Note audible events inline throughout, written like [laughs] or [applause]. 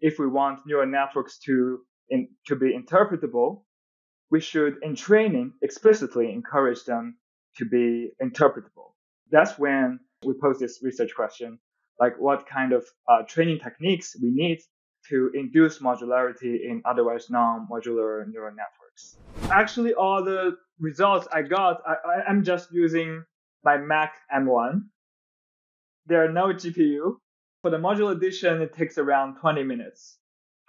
if we want neural networks to in, to be interpretable, we should, in training, explicitly encourage them to be interpretable. That's when we pose this research question, like what kind of uh, training techniques we need to induce modularity in otherwise non-modular neural networks. Actually, all the results I got, I, I'm just using my Mac M1. There are no GPU. For the module addition, it takes around 20 minutes.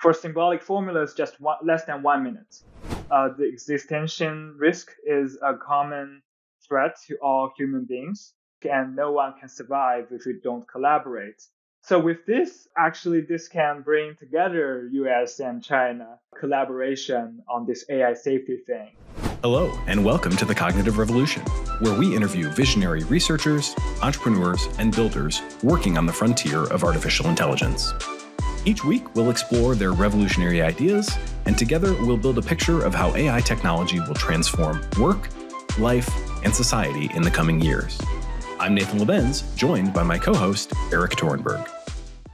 For symbolic formulas, just one, less than one minute. Uh, the existential risk is a common threat to all human beings, and no one can survive if we don't collaborate. So with this, actually, this can bring together US and China collaboration on this AI safety thing. Hello, and welcome to the Cognitive Revolution, where we interview visionary researchers, entrepreneurs, and builders working on the frontier of artificial intelligence. Each week, we'll explore their revolutionary ideas, and together we'll build a picture of how AI technology will transform work, life, and society in the coming years. I'm Nathan Labenz, joined by my co host, Erik Torenberg.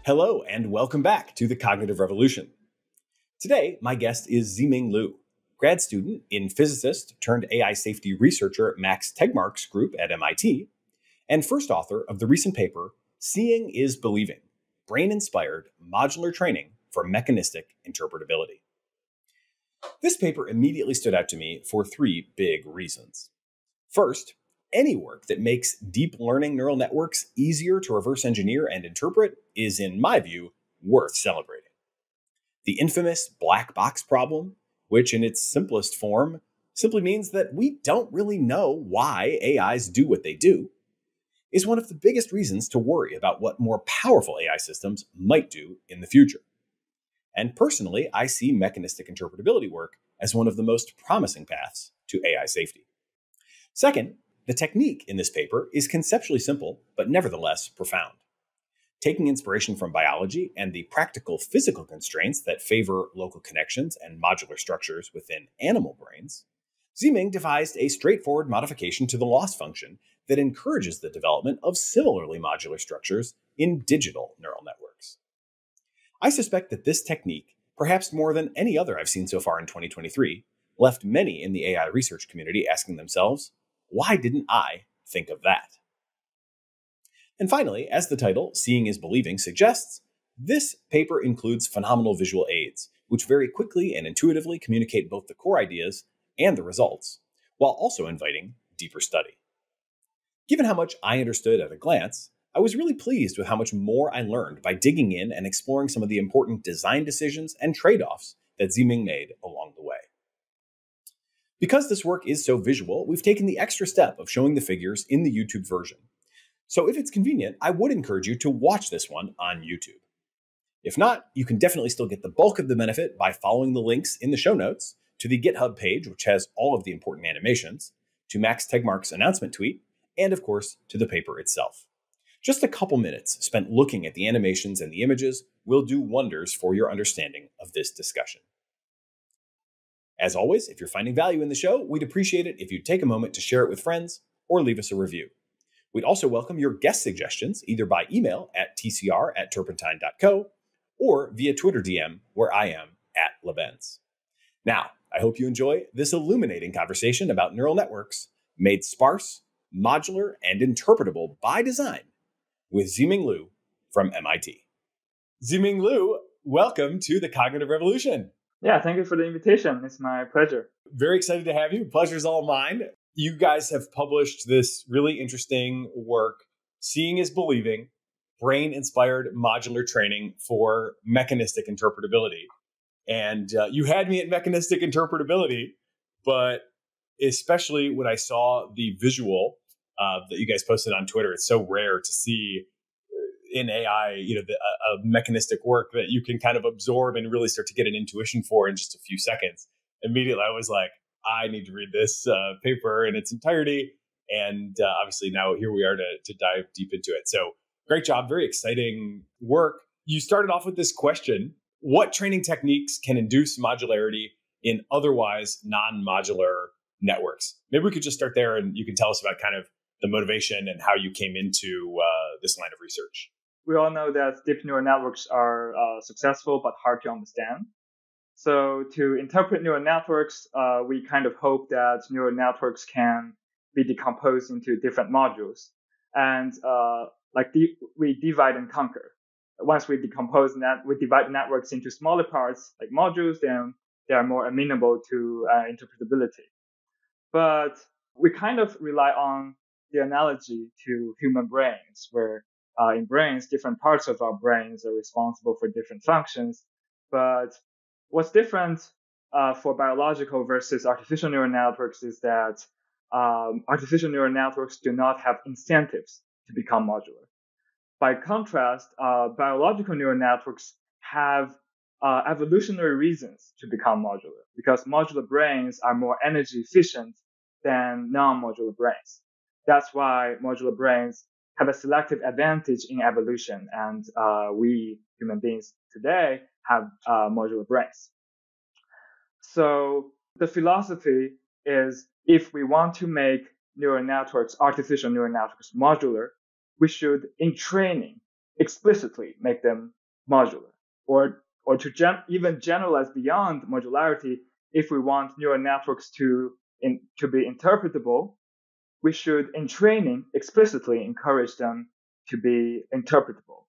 Hello, and welcome back to the Cognitive Revolution. Today, my guest is Ziming Liu, grad student in physicist turned AI safety researcher Max Tegmark's group at MIT, and first author of the recent paper, Seeing is Believing Brain Inspired Modular Training for Mechanistic Interpretability. This paper immediately stood out to me for three big reasons. First, any work that makes deep learning neural networks easier to reverse engineer and interpret is, in my view, worth celebrating. The infamous black box problem, which in its simplest form simply means that we don't really know why AIs do what they do, is one of the biggest reasons to worry about what more powerful AI systems might do in the future. And personally, I see mechanistic interpretability work as one of the most promising paths to AI safety. Second, the technique in this paper is conceptually simple, but nevertheless profound. Taking inspiration from biology and the practical physical constraints that favor local connections and modular structures within animal brains, Ziming devised a straightforward modification to the loss function that encourages the development of similarly modular structures in digital neural networks. I suspect that this technique, perhaps more than any other I've seen so far in 2023, left many in the AI research community asking themselves, why didn't I think of that? And finally, as the title, Seeing is Believing, suggests, this paper includes phenomenal visual aids, which very quickly and intuitively communicate both the core ideas and the results, while also inviting deeper study. Given how much I understood at a glance, I was really pleased with how much more I learned by digging in and exploring some of the important design decisions and trade offs that Ziming made along the way. Because this work is so visual, we've taken the extra step of showing the figures in the YouTube version. So if it's convenient, I would encourage you to watch this one on YouTube. If not, you can definitely still get the bulk of the benefit by following the links in the show notes to the GitHub page, which has all of the important animations, to Max Tegmark's announcement tweet, and of course, to the paper itself. Just a couple minutes spent looking at the animations and the images will do wonders for your understanding of this discussion. As always, if you're finding value in the show, we'd appreciate it if you'd take a moment to share it with friends or leave us a review. We'd also welcome your guest suggestions either by email at tcr at turpentine.co or via Twitter DM where I am at Labenz. Now, I hope you enjoy this illuminating conversation about neural networks made sparse, modular, and interpretable by design with Ziming Liu from MIT. Ziming Liu, welcome to the Cognitive Revolution. Yeah, thank you for the invitation. It's my pleasure. Very excited to have you. Pleasure's all mine. You guys have published this really interesting work, Seeing is Believing Brain Inspired Modular Training for Mechanistic Interpretability. And uh, you had me at mechanistic interpretability, but especially when I saw the visual uh, that you guys posted on Twitter, it's so rare to see in AI, you know, the, a, mechanistic work that you can kind of absorb and really start to get an intuition for in just a few seconds. Immediately, I was like, I need to read this uh, paper in its entirety. And uh, obviously, now here we are to, to dive deep into it. So, great job. Very exciting work. You started off with this question What training techniques can induce modularity in otherwise non modular networks? Maybe we could just start there and you can tell us about kind of the motivation and how you came into uh, this line of research. we all know that deep neural networks are uh, successful but hard to understand. So to interpret neural networks, uh, we kind of hope that neural networks can be decomposed into different modules, and uh, like we divide and conquer. Once we decompose net, we divide networks into smaller parts like modules, then they are more amenable to uh, interpretability. But we kind of rely on the analogy to human brains, where uh, in brains, different parts of our brains are responsible for different functions. But what's different uh, for biological versus artificial neural networks is that um, artificial neural networks do not have incentives to become modular. By contrast, uh, biological neural networks have uh, evolutionary reasons to become modular because modular brains are more energy efficient than non-modular brains. That's why modular brains have a selective advantage in evolution, and uh, we human beings today have uh, modular brains. So the philosophy is if we want to make neural networks, artificial neural networks modular, we should, in training, explicitly make them modular. Or, or to gen- even generalize beyond modularity, if we want neural networks to, in, to be interpretable, we should, in training, explicitly encourage them to be interpretable.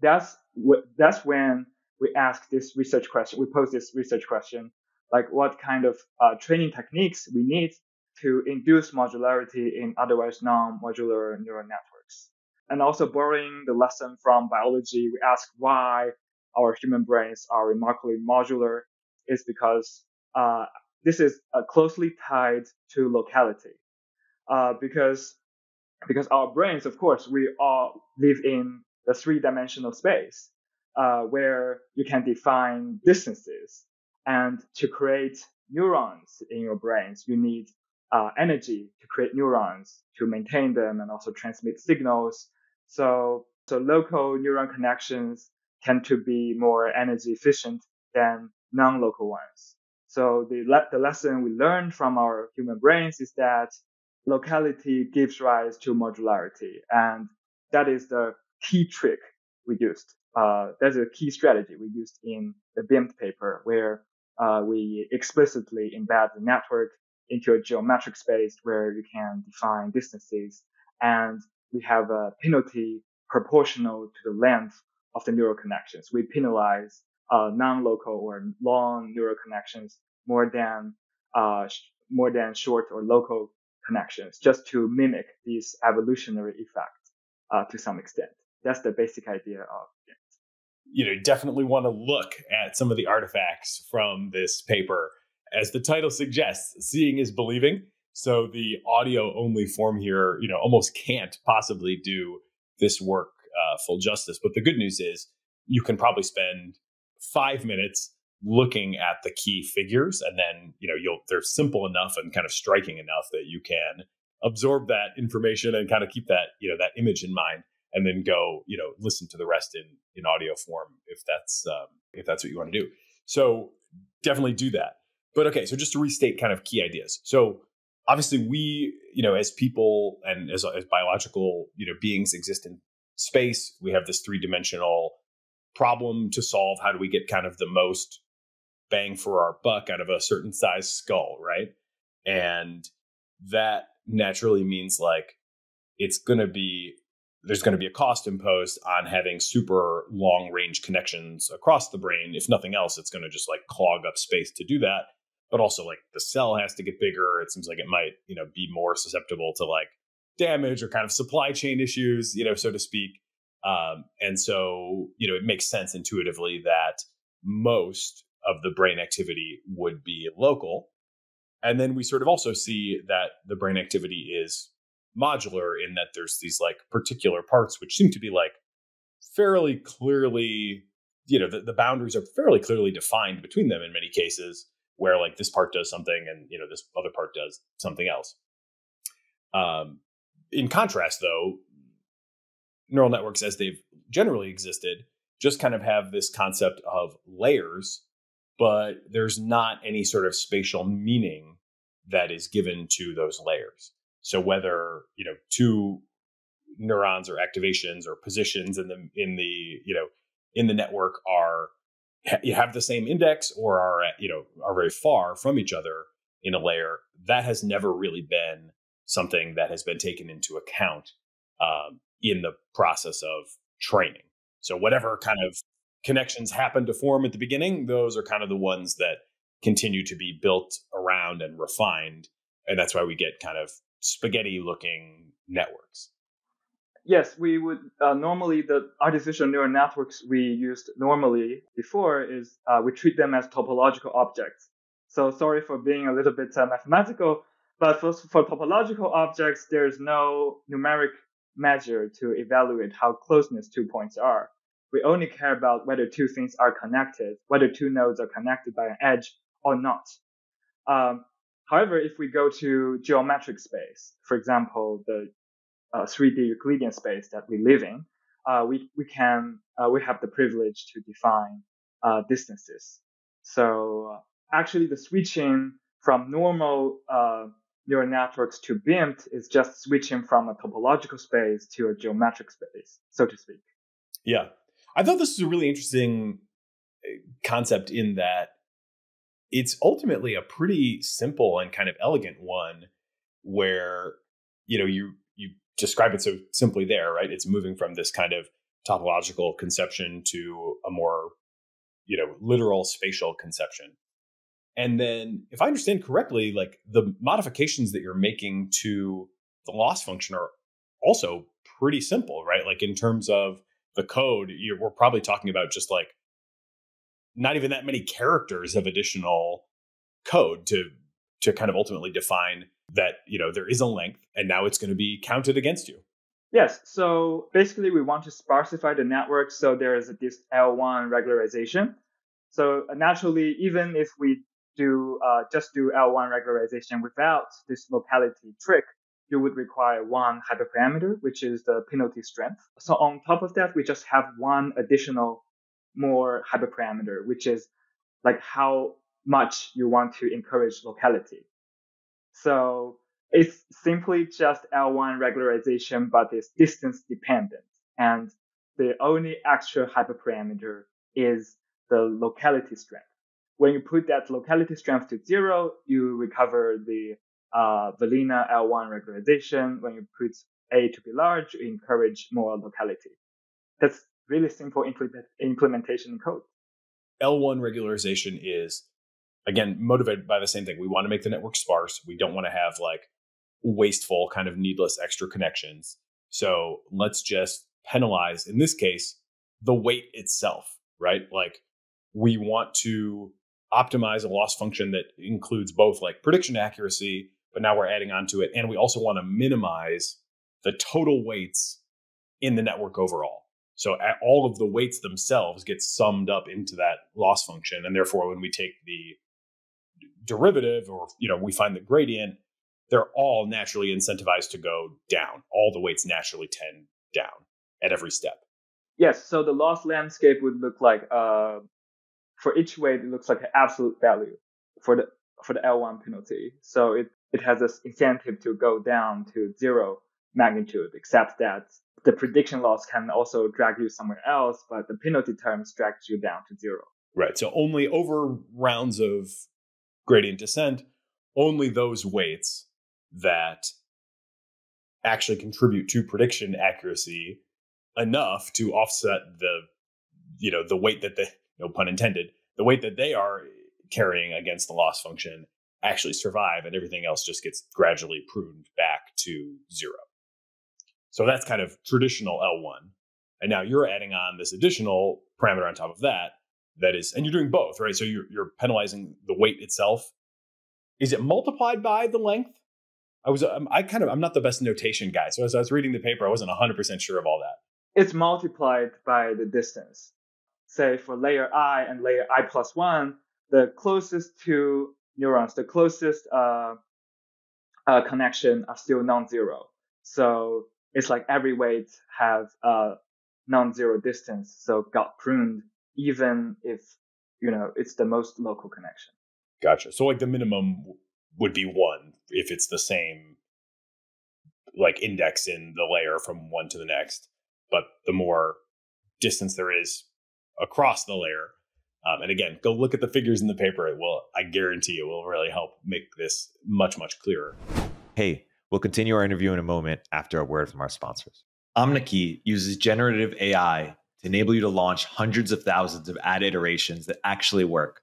That's wh- that's when we ask this research question. We pose this research question, like what kind of uh, training techniques we need to induce modularity in otherwise non-modular neural networks. And also borrowing the lesson from biology, we ask why our human brains are remarkably modular is because uh, this is uh, closely tied to locality uh, because because our brains, of course, we all live in the three-dimensional space uh, where you can define distances, and to create neurons in your brains, you need uh, energy to create neurons to maintain them and also transmit signals. So so local neuron connections tend to be more energy efficient than non-local ones. So the, le- the lesson we learned from our human brains is that locality gives rise to modularity. And that is the key trick we used. Uh, that's a key strategy we used in the BIMT paper where uh, we explicitly embed the network into a geometric space where you can define distances. And we have a penalty proportional to the length of the neural connections. We penalize uh, non-local or long neural connections more than uh, more than short or local connections just to mimic these evolutionary effects uh, to some extent. That's the basic idea of. You know, definitely want to look at some of the artifacts from this paper. As the title suggests, seeing is believing. So the audio only form here, you know, almost can't possibly do this work uh, full justice. But the good news is you can probably spend five minutes looking at the key figures and then you know you'll they're simple enough and kind of striking enough that you can absorb that information and kind of keep that you know that image in mind and then go you know listen to the rest in in audio form if that's um, if that's what you want to do. So definitely do that. But okay so just to restate kind of key ideas. So obviously we you know as people and as, as biological you know beings exist in space we have this three dimensional problem to solve. How do we get kind of the most bang for our buck out of a certain size skull, right? And that naturally means like it's going to be there's going to be a cost imposed on having super long range connections across the brain. If nothing else, it's going to just like clog up space to do that. But also like the cell has to get bigger. It seems like it might, you know, be more susceptible to like damage or kind of supply chain issues, you know, so to speak. Um, and so, you know, it makes sense intuitively that most of the brain activity would be local. And then we sort of also see that the brain activity is modular in that there's these like particular parts which seem to be like fairly clearly, you know, the, the boundaries are fairly clearly defined between them in many cases, where like this part does something and, you know, this other part does something else. Um, in contrast, though, neural networks as they've generally existed just kind of have this concept of layers but there's not any sort of spatial meaning that is given to those layers. So whether, you know, two neurons or activations or positions in the in the you know in the network are you have the same index or are you know are very far from each other in a layer that has never really been something that has been taken into account um, in the process of training. So whatever kind of connections happen to form at the beginning those are kind of the ones that continue to be built around and refined and that's why we get kind of spaghetti looking networks yes, we would uh, normally the artificial neural networks we used normally before is uh, we treat them as topological objects. So sorry for being a little bit uh, mathematical, but for, for topological objects, there's no numeric measure to evaluate how closeness two points are. We only care about whether two things are connected, whether two nodes are connected by an edge or not. Um, however, if we go to geometric space, for example, the uh, 3D Euclidean space that we live in, uh, we, we can, uh, we have the privilege to define uh, distances. So uh, actually the switching from normal uh, neural networks to BIMT is just switching from a topological space to a geometric space, so to speak. Yeah. I thought this was a really interesting concept in that it's ultimately a pretty simple and kind of elegant one where you know you you describe it so simply there, right? It's moving from this kind of topological conception to a more, you know, literal spatial conception. And then, if I understand correctly, like the modifications that you're making to the loss function are also pretty simple, right? Like in terms of the code, we're probably talking about just like not even that many characters of additional code to to kind of ultimately define that you know there is a length and now it's going to be counted against you. Yes so basically we want to sparsify the network so there is this l1 regularization. So uh, naturally even if we do uh, just do l1 regularization without this locality trick you would require one hyperparameter which is the penalty strength. So on top of that we just have one additional more hyperparameter which is like how much you want to encourage locality so it's simply just L1 regularization, but it's distance dependent. And the only extra hyperparameter is the locality strength. When you put that locality strength to zero, you recover the uh, Valina L1 regularization. When you put A to be large, you encourage more locality. That's really simple implement- implementation code. L1 regularization is again motivated by the same thing. We want to make the network sparse. We don't want to have like wasteful kind of needless extra connections. So let's just penalize in this case the weight itself right? Like we want to optimize a loss function that includes both like prediction accuracy but now we're adding on to it and we also want to minimize the total weights in the network overall so all of the weights themselves get summed up into that loss function and therefore when we take the derivative or you know we find the gradient they're all naturally incentivized to go down. All the weights naturally tend down at every step. Yes so the loss landscape would look like uh, for each weight it looks like an absolute value for the for the l1 penalty. So it it has this incentive to go down to zero magnitude except that the prediction loss can also drag you somewhere else but the penalty terms drags you down to zero. Right so only over rounds of gradient descent, only those weights that actually contribute to prediction accuracy enough to offset the you know the weight that they no pun intended the weight that they are carrying against the loss function actually survive and everything else just gets gradually pruned back to zero so that's kind of traditional l1 and now you're adding on this additional parameter on top of that that is, and you're doing both, right? So you're, you're penalizing the weight itself. Is it multiplied by the length? I was, um, I kind of, I'm not the best notation guy. So as I was reading the paper, I wasn't 100% sure of all that. It's multiplied by the distance. Say for layer i and layer i plus one, the closest two neurons, the closest uh, uh, connection are still non-zero. So it's like every weight have a non-zero distance, so got pruned even if you know it's the most local connection. Gotcha. So like the minimum would be one if it's the same like index in the layer from one to the next, but the more distance there is across the layer. Um, and again, go look at the figures in the paper. It will, I guarantee, it will really help make this much, much clearer. Hey, we'll continue our interview in a moment after a word from our sponsors. Omneky uses generative AI to enable you to launch hundreds of thousands of ad iterations that actually work,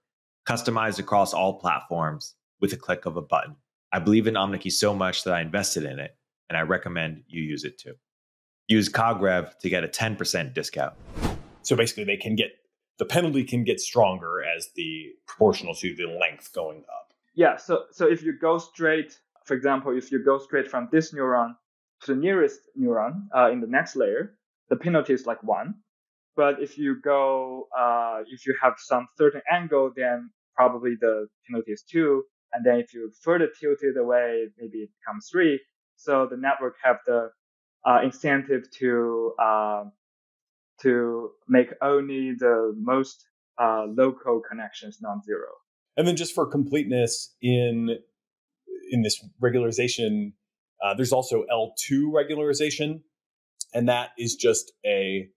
customized across all platforms with a click of a button. I believe in Omneky so much that I invested in it, and I recommend you use it too. Use CogRev to get a 10% discount. So basically, they can get the penalty can get stronger as the proportional to the length going up. Yeah. So so if you go straight, for example, if you go straight from this neuron to the nearest neuron uh, in the next layer, the penalty is like one. But if you go, uh, if you have some certain angle, then probably the penalty is two. And then if you further tilt it away, maybe it becomes three. So the network have the uh, incentive to uh, to make only the most uh, local connections non-zero. And then just for completeness in in this regularization, uh, there's also L2 regularization, and that is just a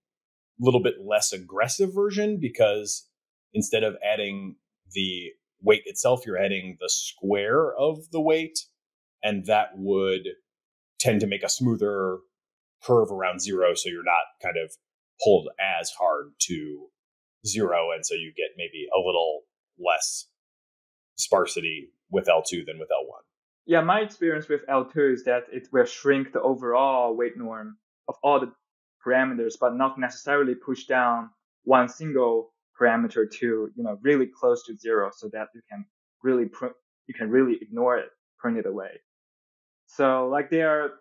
little bit less aggressive version because instead of adding the weight itself, you're adding the square of the weight, and that would tend to make a smoother curve around zero, so you're not kind of pulled as hard to zero, and so you get maybe a little less sparsity with L2 than with L1. Yeah, my experience with L2 is that it will shrink the overall weight norm of all the parameters, but not necessarily push down one single parameter to you know really close to zero, so that you can really pr- you can really ignore it, print it away. So like they are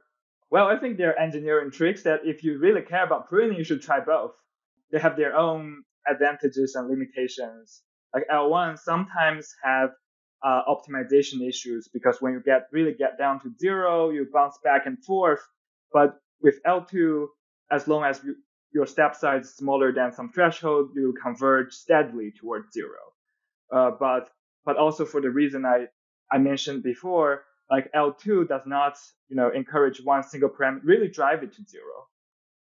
well, I think they're engineering tricks that if you really care about pruning, you should try both. They have their own advantages and limitations. Like L1 sometimes have uh, optimization issues because when you get really get down to zero, you bounce back and forth. But with L2, as long as you, your step size is smaller than some threshold, you converge steadily towards zero. Uh, but but also for the reason I I mentioned before, like L2 does not, you know, encourage one single parameter, really drive it to zero,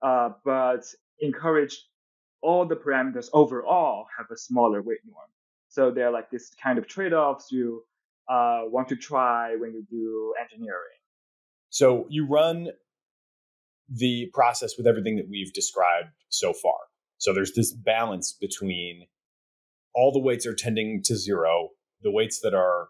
uh, but encourage all the parameters overall have a smaller weight norm. So they're like this kind of trade-offs you uh, want to try when you do engineering. So you run the process with everything that we've described so far. So there's this balance between all the weights are tending to zero, the weights that are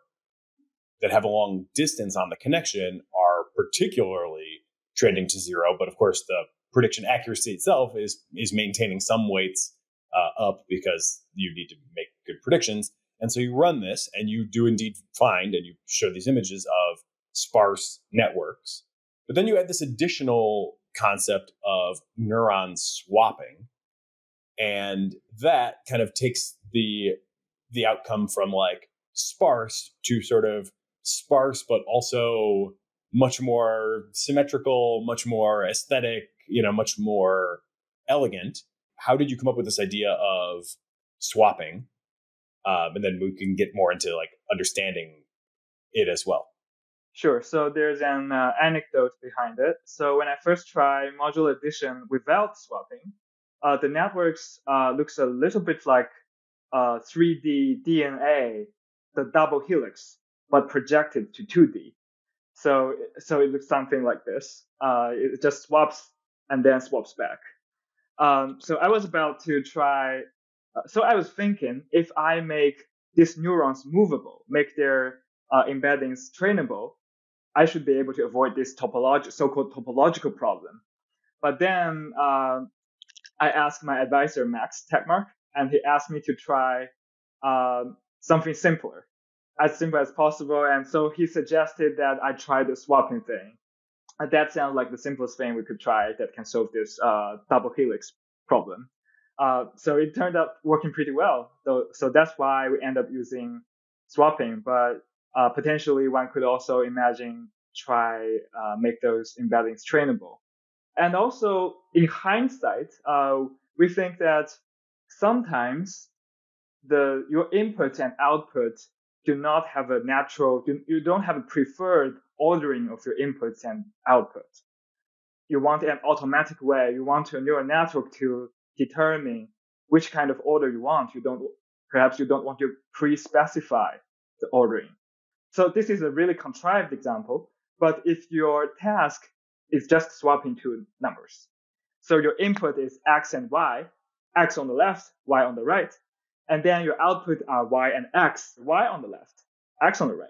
that have a long distance on the connection are particularly trending to zero. But of course, the prediction accuracy itself is is maintaining some weights uh, up because you need to make good predictions. And so you run this, and you do indeed find, and you show these images of sparse networks. But then you add this additional concept of neuron swapping, and that kind of takes the the outcome from like sparse to sort of sparse, but also much more symmetrical, much more aesthetic, you know, much more elegant. How did you come up with this idea of swapping? Um, and then we can get more into like understanding it as well. Sure. So there's an uh, anecdote behind it. So when I first try module addition without swapping, uh, the networks uh, looks a little bit like 3D uh, DNA, the double helix but projected to 2D. So, so it looks something like this. Uh, it just swaps and then swaps back. Um, so I was about to try. Uh, so I was thinking if I make these neurons movable, make their uh, embeddings trainable, I should be able to avoid this so-called topological problem. But then uh, I asked my advisor Max Tegmark, and he asked me to try um, something simpler as simple as possible. And so he suggested that I try the swapping thing. That sounds like the simplest thing we could try that can solve this uh, double helix problem. Uh, so it turned out working pretty well. So, so that's why we end up using swapping. But uh, potentially one could also imagine try uh, make those embeddings trainable. And also in hindsight, uh, we think that sometimes the your input and output do not have a natural, you don't have a preferred ordering of your inputs and outputs. you want an automatic way. You want your neural network to determine which kind of order you want. You don't, perhaps you don't want to pre-specify the ordering. So this is a really contrived example. But if your task is just swapping two numbers, so your input is X and Y, X on the left, Y on the right, and then your output are Y and X, Y on the left, X on the right.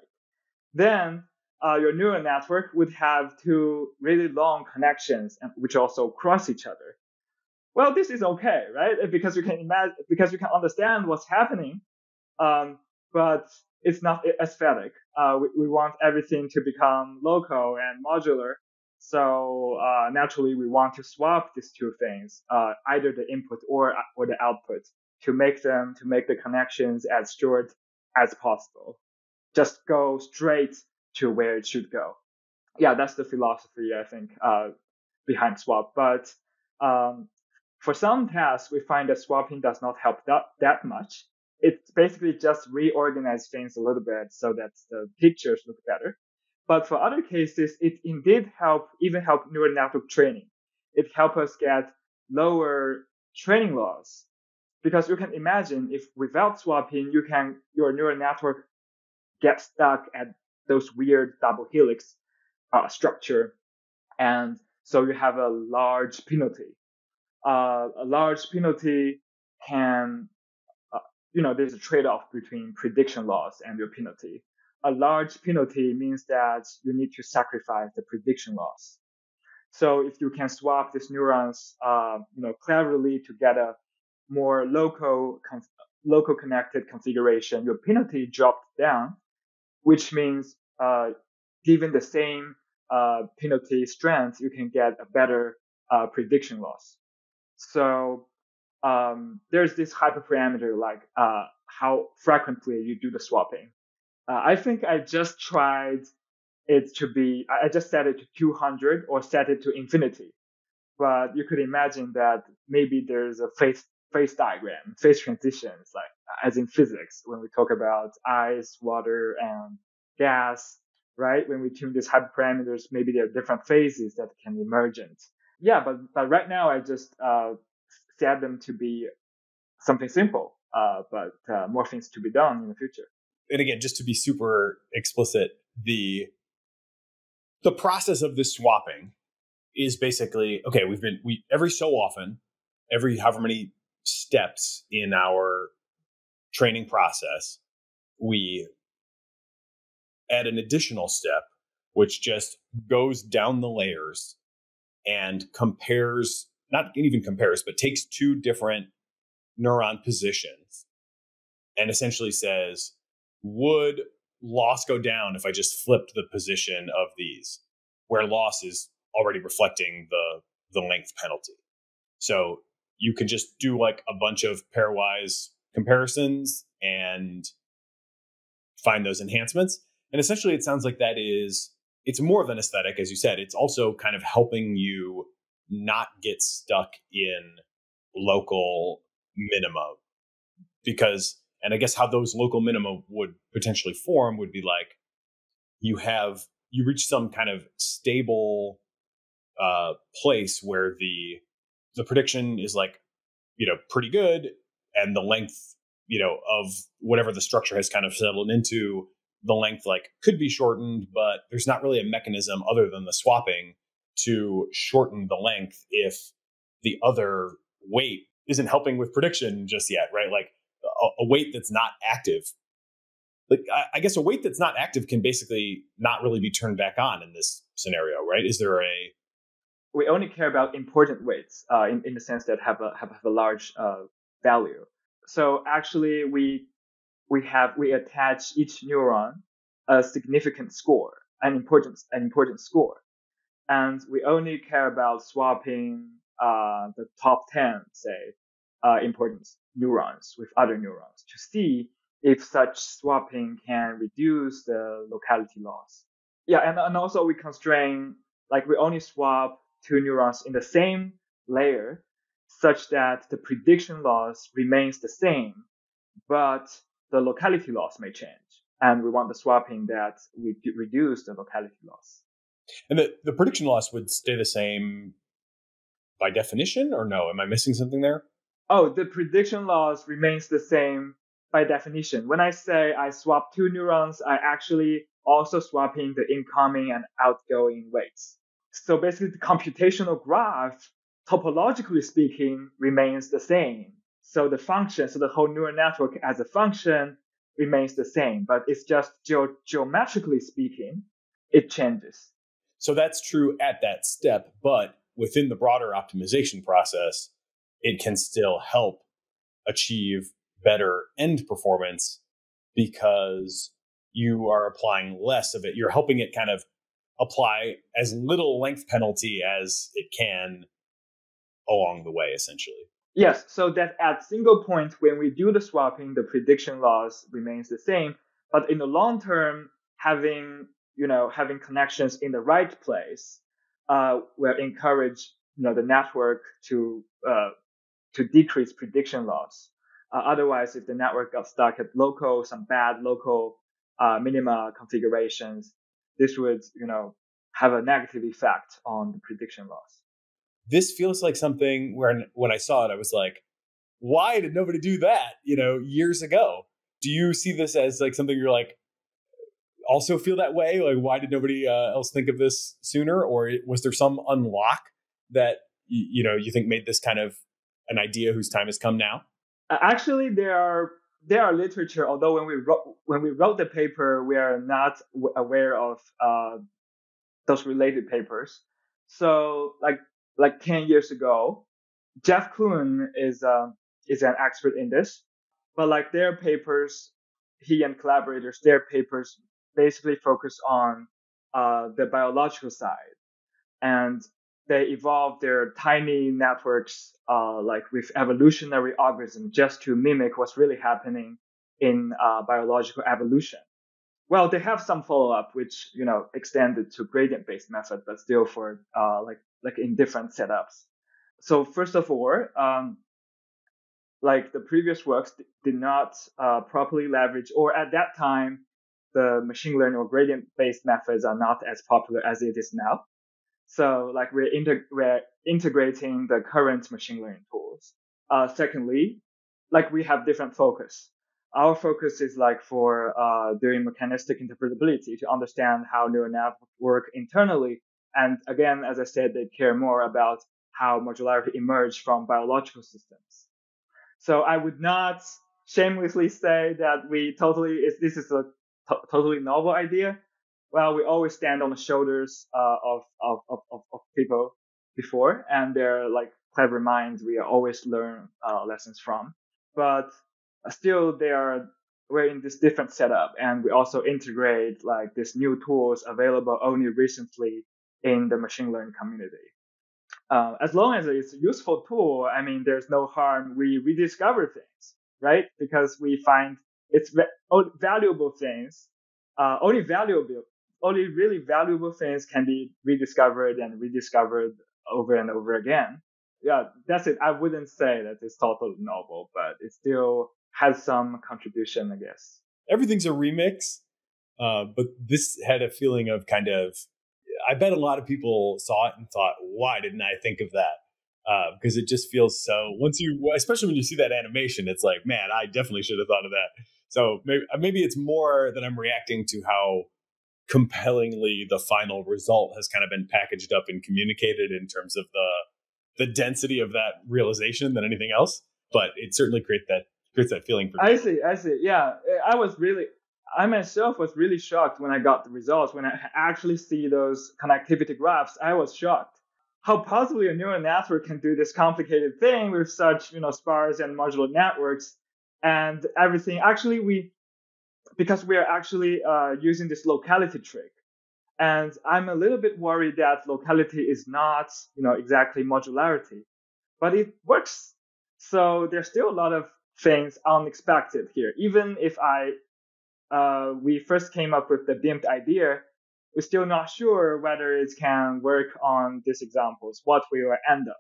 Then uh, your neural network would have two really long connections, which also cross each other. Well, this is okay, right? Because you can imagine, because you can understand what's happening, um, but it's not aesthetic. Uh, we, we, want everything to become local and modular. So uh, naturally, we want to swap these two things, uh, either the input or or the output, to make them to make the connections as short as possible. Just go straight to where it should go. Yeah, that's the philosophy I think uh, behind swap. But um, for some tasks, we find that swapping does not help that, that much. It's basically just reorganize things a little bit so that the pictures look better. But for other cases, it indeed help, even help neural network training. It help us get lower training loss. Because you can imagine if without swapping, you can, your neural network get stuck at those weird double helix uh, structure. And so you have a large penalty. Uh, a large penalty can, uh, you know, there's a trade-off between prediction loss and your penalty. A large penalty means that you need to sacrifice the prediction loss. So if you can swap these neurons, uh, you know, cleverly to get a more local, con- local connected configuration, your penalty dropped down which means uh, given the same uh, penalty strength, you can get a better uh, prediction loss. So um, there's this hyperparameter like uh, how frequently you do the swapping. Uh, I think I just tried it to be, I just set it to 200 or set it to infinity. But you could imagine that maybe there's a phase phase diagram, phase transitions, like as in physics, when we talk about ice, water, and gas, right? When we tune these hyperparameters, maybe there are different phases that can emergent. Yeah, but, but right now I just uh, set them to be something simple, uh, but uh, more things to be done in the future. And again, just to be super explicit, the the process of this swapping is basically okay. We've been we every so often, every however many steps in our training process, we add an additional step, which just goes down the layers and compares, not even compares, but takes two different neuron positions and essentially says, would loss go down if I just flipped the position of these, where loss is already reflecting the, the length penalty. So you can just do like a bunch of pairwise comparisons and find those enhancements. And essentially, it sounds like that is it's more of an aesthetic, as you said. It's also kind of helping you not get stuck in local minima because and i guess how those local minima would potentially form would be like you have you reach some kind of stable uh, place where the the prediction is like you know pretty good and the length you know of whatever the structure has kind of settled into the length like could be shortened, but there's not really a mechanism other than the swapping to shorten the length if the other weight isn't helping with prediction just yet, right? Like a, a weight that's not active. Like I, I, guess a weight that's not active can basically not really be turned back on in this scenario, right? Is there a we only care about important weights uh, in, in the sense that have a have, have a large uh, value. So actually, we we have we attach each neuron a significant score, an important an important score, and we only care about swapping uh, the top ten, say, uh, important neurons with other neurons to see if such swapping can reduce the locality loss. Yeah, and, and also we constrain like we only swap two neurons in the same layer such that the prediction loss remains the same, but the locality loss may change. And we want the swapping that we reduce the locality loss. And the, the prediction loss would stay the same by definition, or no? Am I missing something there? Oh, the prediction loss remains the same by definition. When I say I swap two neurons, I actually also swapping the incoming and outgoing weights. So basically, the computational graph, topologically speaking, remains the same. So the function, so the whole neural network as a function remains the same, but it's just ge- geometrically speaking, it changes. So that's true at that step, but within the broader optimization process, it can still help achieve better end performance because you are applying less of it. You're helping it kind of apply as little length penalty as it can along the way, essentially. Yes, so that at single point when we do the swapping, the prediction loss remains the same. But in the long term, having you know having connections in the right place uh, will encourage you know the network to uh, to decrease prediction loss. Uh, otherwise, if the network got stuck at local some bad local uh, minima configurations, this would you know have a negative effect on the prediction loss this feels like something where when I saw it, I was like, why did nobody do that? You know, years ago. Do you see this as like something you're like also feel that way? Like, why did nobody uh, else think of this sooner? Or was there some unlock that you, you know you think made this kind of an idea whose time has come now? Actually, there are there are literature. Although when we wrote when we wrote the paper, we are not aware of uh, those related papers. So, like like 10 years ago, Jeff Clune is, uh, is an expert in this, but like their papers, he and collaborators, their papers basically focus on, uh, the biological side and they evolved their tiny networks, uh, like with evolutionary algorithms just to mimic what's really happening in, uh, biological evolution. Well, they have some follow up, which you know extended to gradient based method, but still for uh, like like in different setups. So first of all, um, like the previous works did not uh, properly leverage, or at that time, the machine learning or gradient based methods are not as popular as it is now. So like we're, we're integrating the current machine learning tools. Uh, secondly, like we have different focus our focus is like for uh, doing mechanistic interpretability to understand how neural networks work internally. And again, as I said, they care more about how modularity emerged from biological systems. So I would not shamelessly say that we totally, is this is a t- totally novel idea. Well, we always stand on the shoulders uh, of, of, of, of, people before, and they're like clever minds we always learn uh, lessons from. But still they are we're in this different setup and we also integrate like these new tools available only recently in the machine learning community. Uh, as long as it's a useful tool, I mean, there's no harm. We rediscover things, right? Because we find it's va- valuable things. Uh, only valuable, only really valuable things can be rediscovered and rediscovered over and over again. Yeah, that's it. I wouldn't say that it's totally novel, but it still has some contribution, I guess. Everything's a remix, uh, but this had a feeling of kind of. I bet a lot of people saw it and thought, "Why didn't I think of that?" Uh, because it just feels so. Once you, especially when you see that animation, it's like, man, I definitely should have thought of that. So maybe maybe it's more that I'm reacting to how compellingly the final result has kind of been packaged up and communicated in terms of the the density of that realization than anything else. But it certainly creates that creates that feeling for me. I see, I see. Yeah, I was really, I myself was really shocked when I got the results. When I actually see those connectivity graphs, I was shocked. How possibly a neural network can do this complicated thing with such, you know, sparse and modular networks and everything. Actually, we, because we are actually uh, using this locality trick. And I'm a little bit worried that locality is not, you know, exactly modularity, but it works. So there's still a lot of things unexpected here. Even if I, uh, we first came up with the BIMT idea, we're still not sure whether it can work on these examples, what we will end up.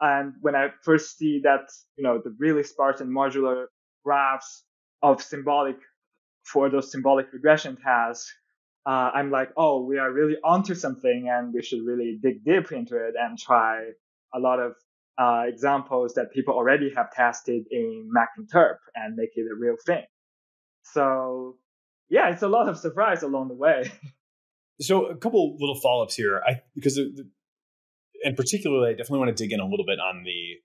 And when I first see that, you know, the really sparse and modular graphs of symbolic for those symbolic regression tasks uh, I'm like, oh, we are really onto something and we should really dig deep into it and try a lot of uh, examples that people already have tested in MechInterp and make it a real thing. So yeah, it's a lot of surprise along the way. [laughs] so a couple little follow-ups here. I because the, and particularly I definitely want to dig in a little bit on the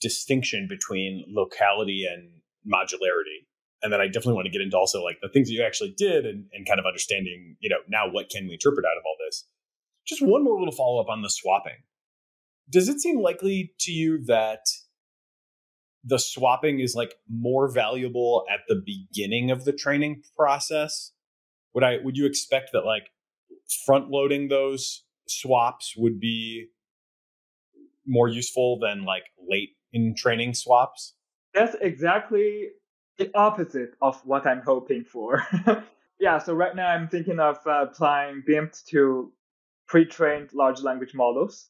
distinction between locality and modularity. And then I definitely want to get into also like the things that you actually did and, and kind of understanding, you know, now what can we interpret out of all this. Just one more little follow up on the swapping. Does it seem likely to you that the swapping is like more valuable at the beginning of the training process? Would I would you expect that like front loading those swaps would be more useful than like late in training swaps? That's exactly the opposite of what I'm hoping for. [laughs] yeah, so right now I'm thinking of uh, applying BIMT to pre-trained large language models.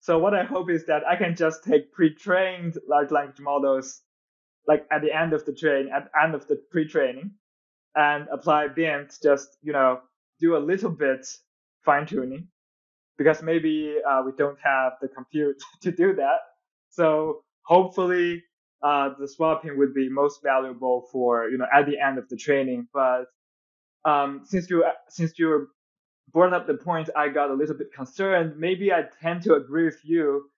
So what I hope is that I can just take pre-trained large language models, like at the end of the train, at the end of the pre-training, and apply BIMT. Just you know, do a little bit fine tuning, because maybe uh, we don't have the compute [laughs] to do that. So hopefully, uh, the swapping would be most valuable for you know at the end of the training. But um, since you since you brought up the point, I got a little bit concerned. Maybe I tend to agree with you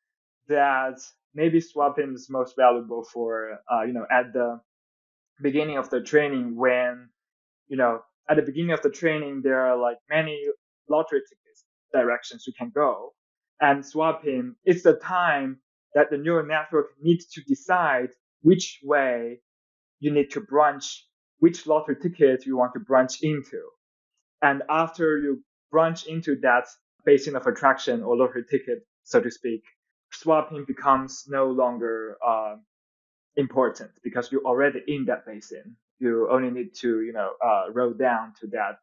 that maybe swapping is most valuable for, uh, you know, at the beginning of the training when, you know, at the beginning of the training, there are like many lottery tickets directions you can go. And swapping it's the time that the neural network needs to decide which way you need to branch, which lottery ticket you want to branch into. And after you branch into that basin of attraction or lottery ticket, so to speak, swapping becomes no longer uh, important because you're already in that basin. You only need to, you know, uh, roll down to that,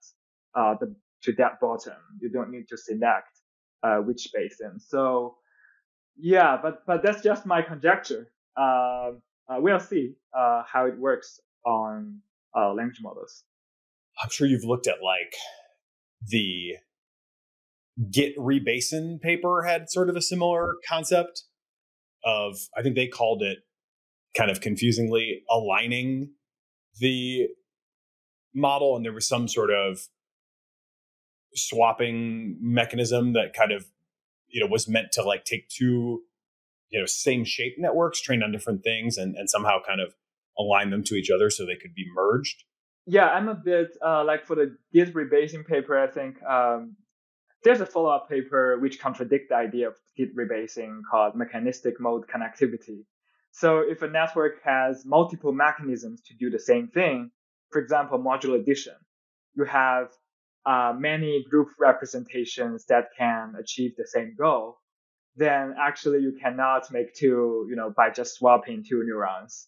uh, the, to that bottom. You don't need to select uh, which basin. So, yeah, but but that's just my conjecture. Uh, uh, we'll see how it works on language models. I'm sure you've looked at like the Git Re-Basin paper had sort of a similar concept of I think they called it kind of confusingly aligning the model and there was some sort of swapping mechanism that kind of you know was meant to like take two you know same shape networks trained on different things and, and somehow kind of align them to each other so they could be merged yeah, I'm a bit uh, like for the Git rebasing paper. I think um, there's a follow-up paper which contradicts the idea of Git rebasing called mechanistic mode connectivity. So if a network has multiple mechanisms to do the same thing, for example, module addition, you have uh, many group representations that can achieve the same goal, then actually you cannot make two, you know, by just swapping two neurons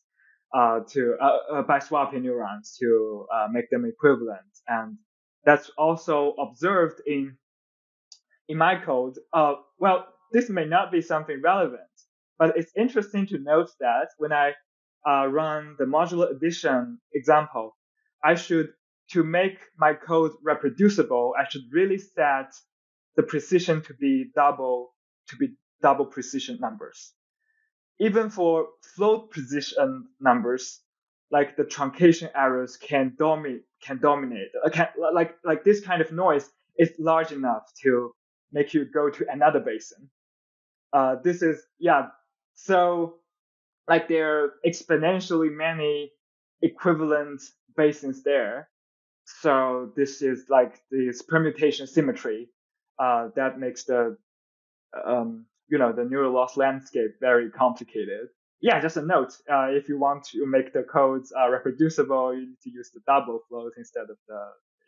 uh, to uh, uh, by swapping neurons to uh, make them equivalent, and that's also observed in in my code. Uh, well, this may not be something relevant, but it's interesting to note that when I uh, run the modular addition example, I should to make my code reproducible, I should really set the precision to be double to be double precision numbers even for float precision numbers, like the truncation errors can dominate, can dominate, uh, can, like, like this kind of noise is large enough to make you go to another basin. Uh, this is, yeah. So like there are exponentially many equivalent basins there. So this is like this permutation symmetry, uh, that makes the, um, you know the neural loss landscape very complicated. Yeah, just a note. Uh, if you want to make the codes uh, reproducible, you need to use the double float instead of the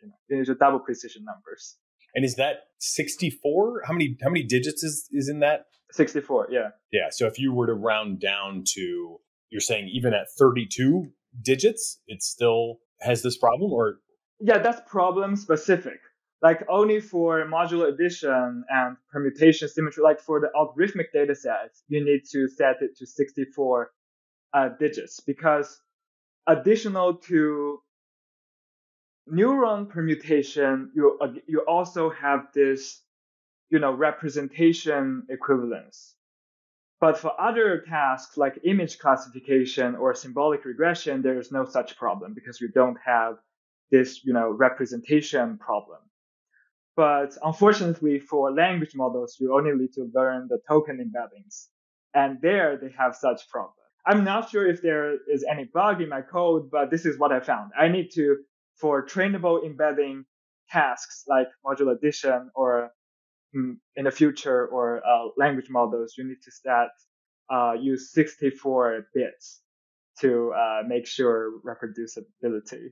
you know you need the double precision numbers. And is that 64? How many how many digits is is in that? 64, yeah. Yeah, so if you were to round down to you're saying even at 32 digits, it still has this problem or Yeah, that's problem specific like only for modular addition and permutation symmetry, like for the algorithmic data sets, you need to set it to 64 uh, digits because additional to neuron permutation, you uh, you also have this, you know, representation equivalence. But for other tasks like image classification or symbolic regression, there is no such problem because you don't have this, you know, representation problem. But unfortunately for language models, you only need to learn the token embeddings. And there they have such problem. I'm not sure if there is any bug in my code, but this is what I found. I need to, for trainable embedding tasks like module addition or mm, in the future or uh, language models, you need to start uh, use 64 bits to uh, make sure reproducibility.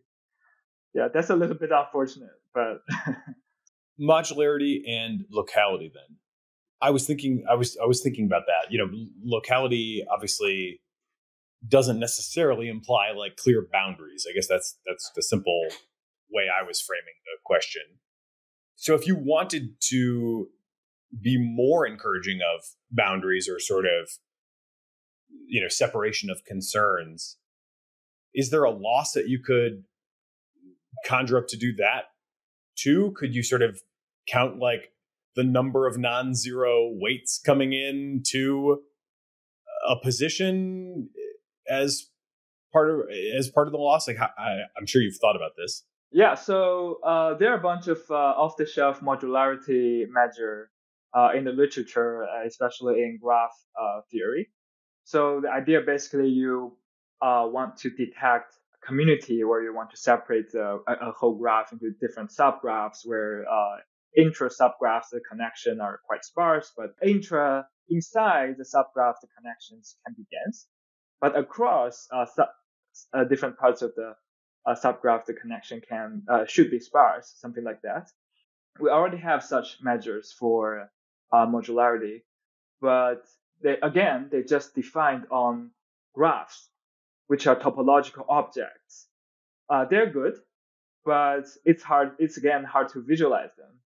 Yeah, that's a little bit unfortunate, but [laughs] modularity and locality. Then, I was thinking, I was, I was thinking about that. You know, locality obviously doesn't necessarily imply like clear boundaries. I guess that's that's the simple way I was framing the question. So if you wanted to be more encouraging of boundaries or sort of you know separation of concerns is there a loss that you could conjure up to do that too? Could you sort of count like the number of non-zero weights coming in to a position as part of as part of the loss? Like I, am sure you've thought about this. Yeah so uh, there are a bunch of uh, off-the-shelf modularity measure uh, in the literature uh, especially in graph uh, theory. So the idea basically you uh, want to detect community where you want to separate a, a whole graph into different subgraphs where uh, intra subgraphs the connection are quite sparse, but intra inside the subgraph the connections can be dense, but across uh, sub, uh, different parts of the uh, subgraph the connection can uh, should be sparse, something like that. We already have such measures for uh, modularity, but they again they just defined on graphs, which are topological objects. Uh, they're good, but it's hard. It's again hard to visualize them.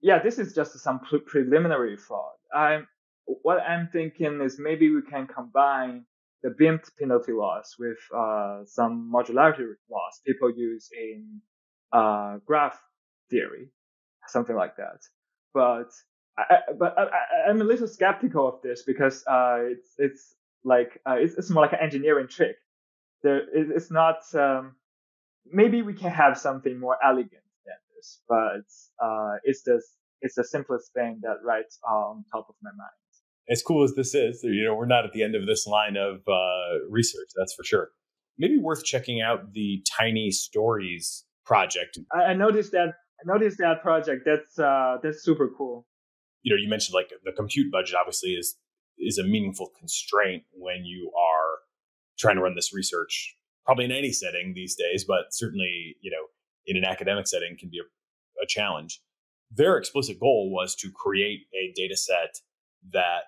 Yeah, this is just some pre- preliminary thought. I'm what I'm thinking is maybe we can combine the BIMT penalty loss with uh, some modularity loss people use in uh, graph theory, something like that. But I, but I, am a little skeptical of this because uh, it's it's like uh, it's, it's more like an engineering trick. There, it, it's not. Um, maybe we can have something more elegant than this, but uh, it's the it's the simplest thing that right on top of my mind. As cool as this is, you know, we're not at the end of this line of uh, research. That's for sure. Maybe worth checking out the Tiny Stories project. I, I noticed that. I noticed that project. That's uh, that's super cool you know, you mentioned like the compute budget obviously is is a meaningful constraint when you are trying to run this research, probably in any setting these days, but certainly, you know, in an academic setting can be a, a challenge. Their explicit goal was to create a data set that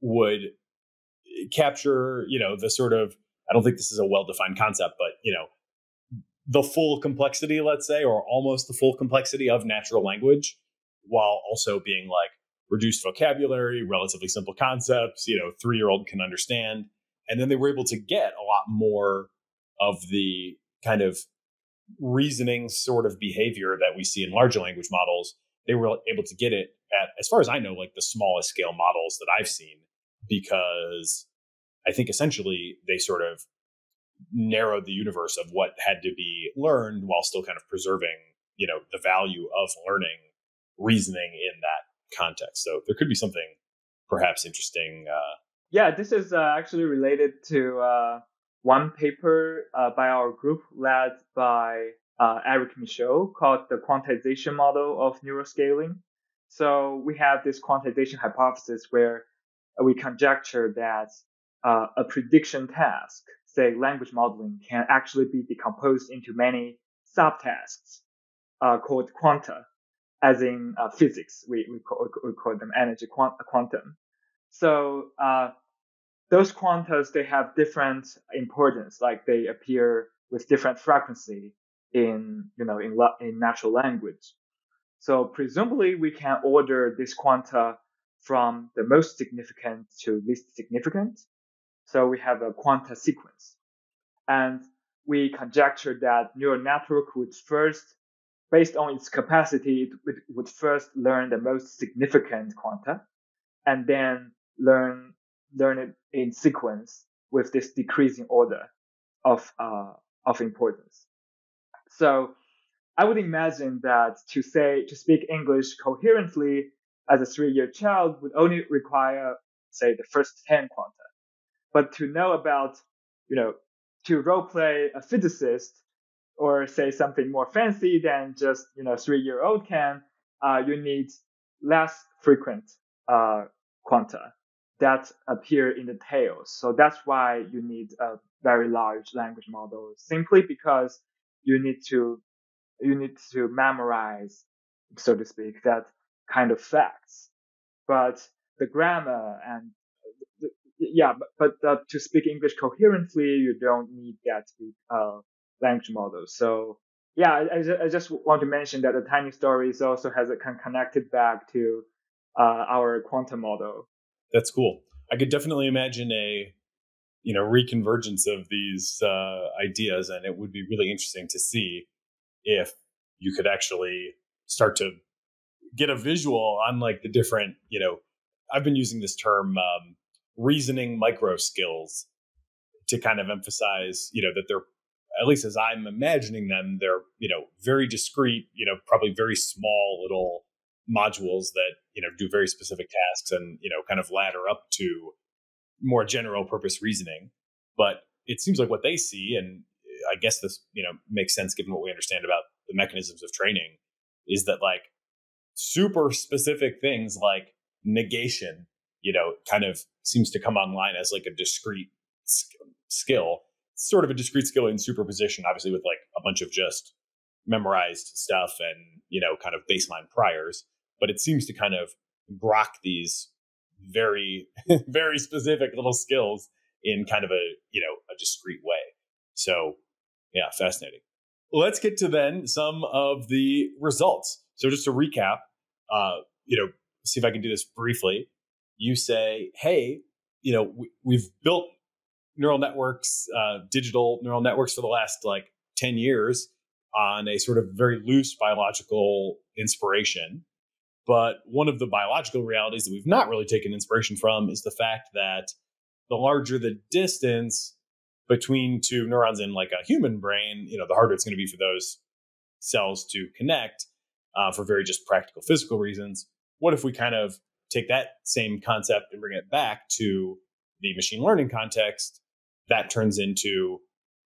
would eh, capture, you know, the sort of I don't think this is a well-defined concept, but you know, the full complexity, let's say, or almost the full complexity of natural language while also being like reduced vocabulary, relatively simple concepts, you know, three year old can understand. And then they were able to get a lot more of the kind of reasoning sort of behavior that we see in larger language models. They were able to get it at, as far as I know, like the smallest scale models that I've seen, because I think essentially they sort of narrowed the universe of what had to be learned while still kind of preserving, you know, the value of learning reasoning in that context. So there could be something perhaps interesting. Uh, yeah, this is uh, actually related to uh, one paper uh, by our group led by uh, Eric Michaud called the quantization model of neuroscaling. So we have this quantization hypothesis where we conjecture that uh, a prediction task, say language modeling, can actually be decomposed into many subtasks called quanta as in uh, physics, we, we, call, we call them energy quant- quantum. So uh, those quantas, they have different importance, like they appear with different frequency in, you know, in, in natural language. So presumably we can order this quanta from the most significant to least significant. So we have a quanta sequence. And we conjecture that neural network would first, based on its capacity, it would first learn the most significant quanta and then learn, learn it in sequence with this decreasing order of, uh, of importance. So I would imagine that to say, to speak English coherently as a three year child would only require, say, the first 10 quanta. But to know about, you know, to role play a physicist or say something more fancy than just, you know, three year old can, uh, you need less frequent, uh, quanta that appear in the tails. So that's why you need a very large language model simply because you need to, you need to memorize, so to speak, that kind of facts. But the grammar and yeah, but, but uh, to speak English coherently, you don't need that uh, language model. So yeah, I, I, just want to mention that the tiny stories also has a connected back to uh, our quantum model. That's cool. I could definitely imagine a you know reconvergence of these uh, ideas, and it would be really interesting to see if you could actually start to get a visual on like the different you know I've been using this term um, reasoning micro skills to kind of emphasize, you know, that they're at least as I'm imagining them, they're, you know, very discrete, you know, probably very small little modules that, you know, do very specific tasks and, you know, kind of ladder up to more general purpose reasoning. But it seems like what they see, and I guess this, you know, makes sense given what we understand about the mechanisms of training, is that like super specific things like negation you know, kind of seems to come online as like a discrete skill, sort of a discrete skill in superposition, obviously with like a bunch of just memorized stuff and, you know, kind of baseline priors. But it seems to kind of grok these very, [laughs] very specific little skills in kind of a, you know, a discrete way. So yeah, fascinating. Let's get to then some of the results. So just to recap, uh, you know, see if I can do this briefly you say, hey, you know, we, have built neural networks, uh, digital neural networks for the last like 10 years on a sort of very loose biological inspiration. But one of the biological realities that we've not really taken inspiration from is the fact that the larger the distance between two neurons in like a human brain, you know, the harder it's going to be for those cells to connect uh, for very just practical physical reasons. What if we kind of take that same concept and bring it back to the machine learning context, that turns into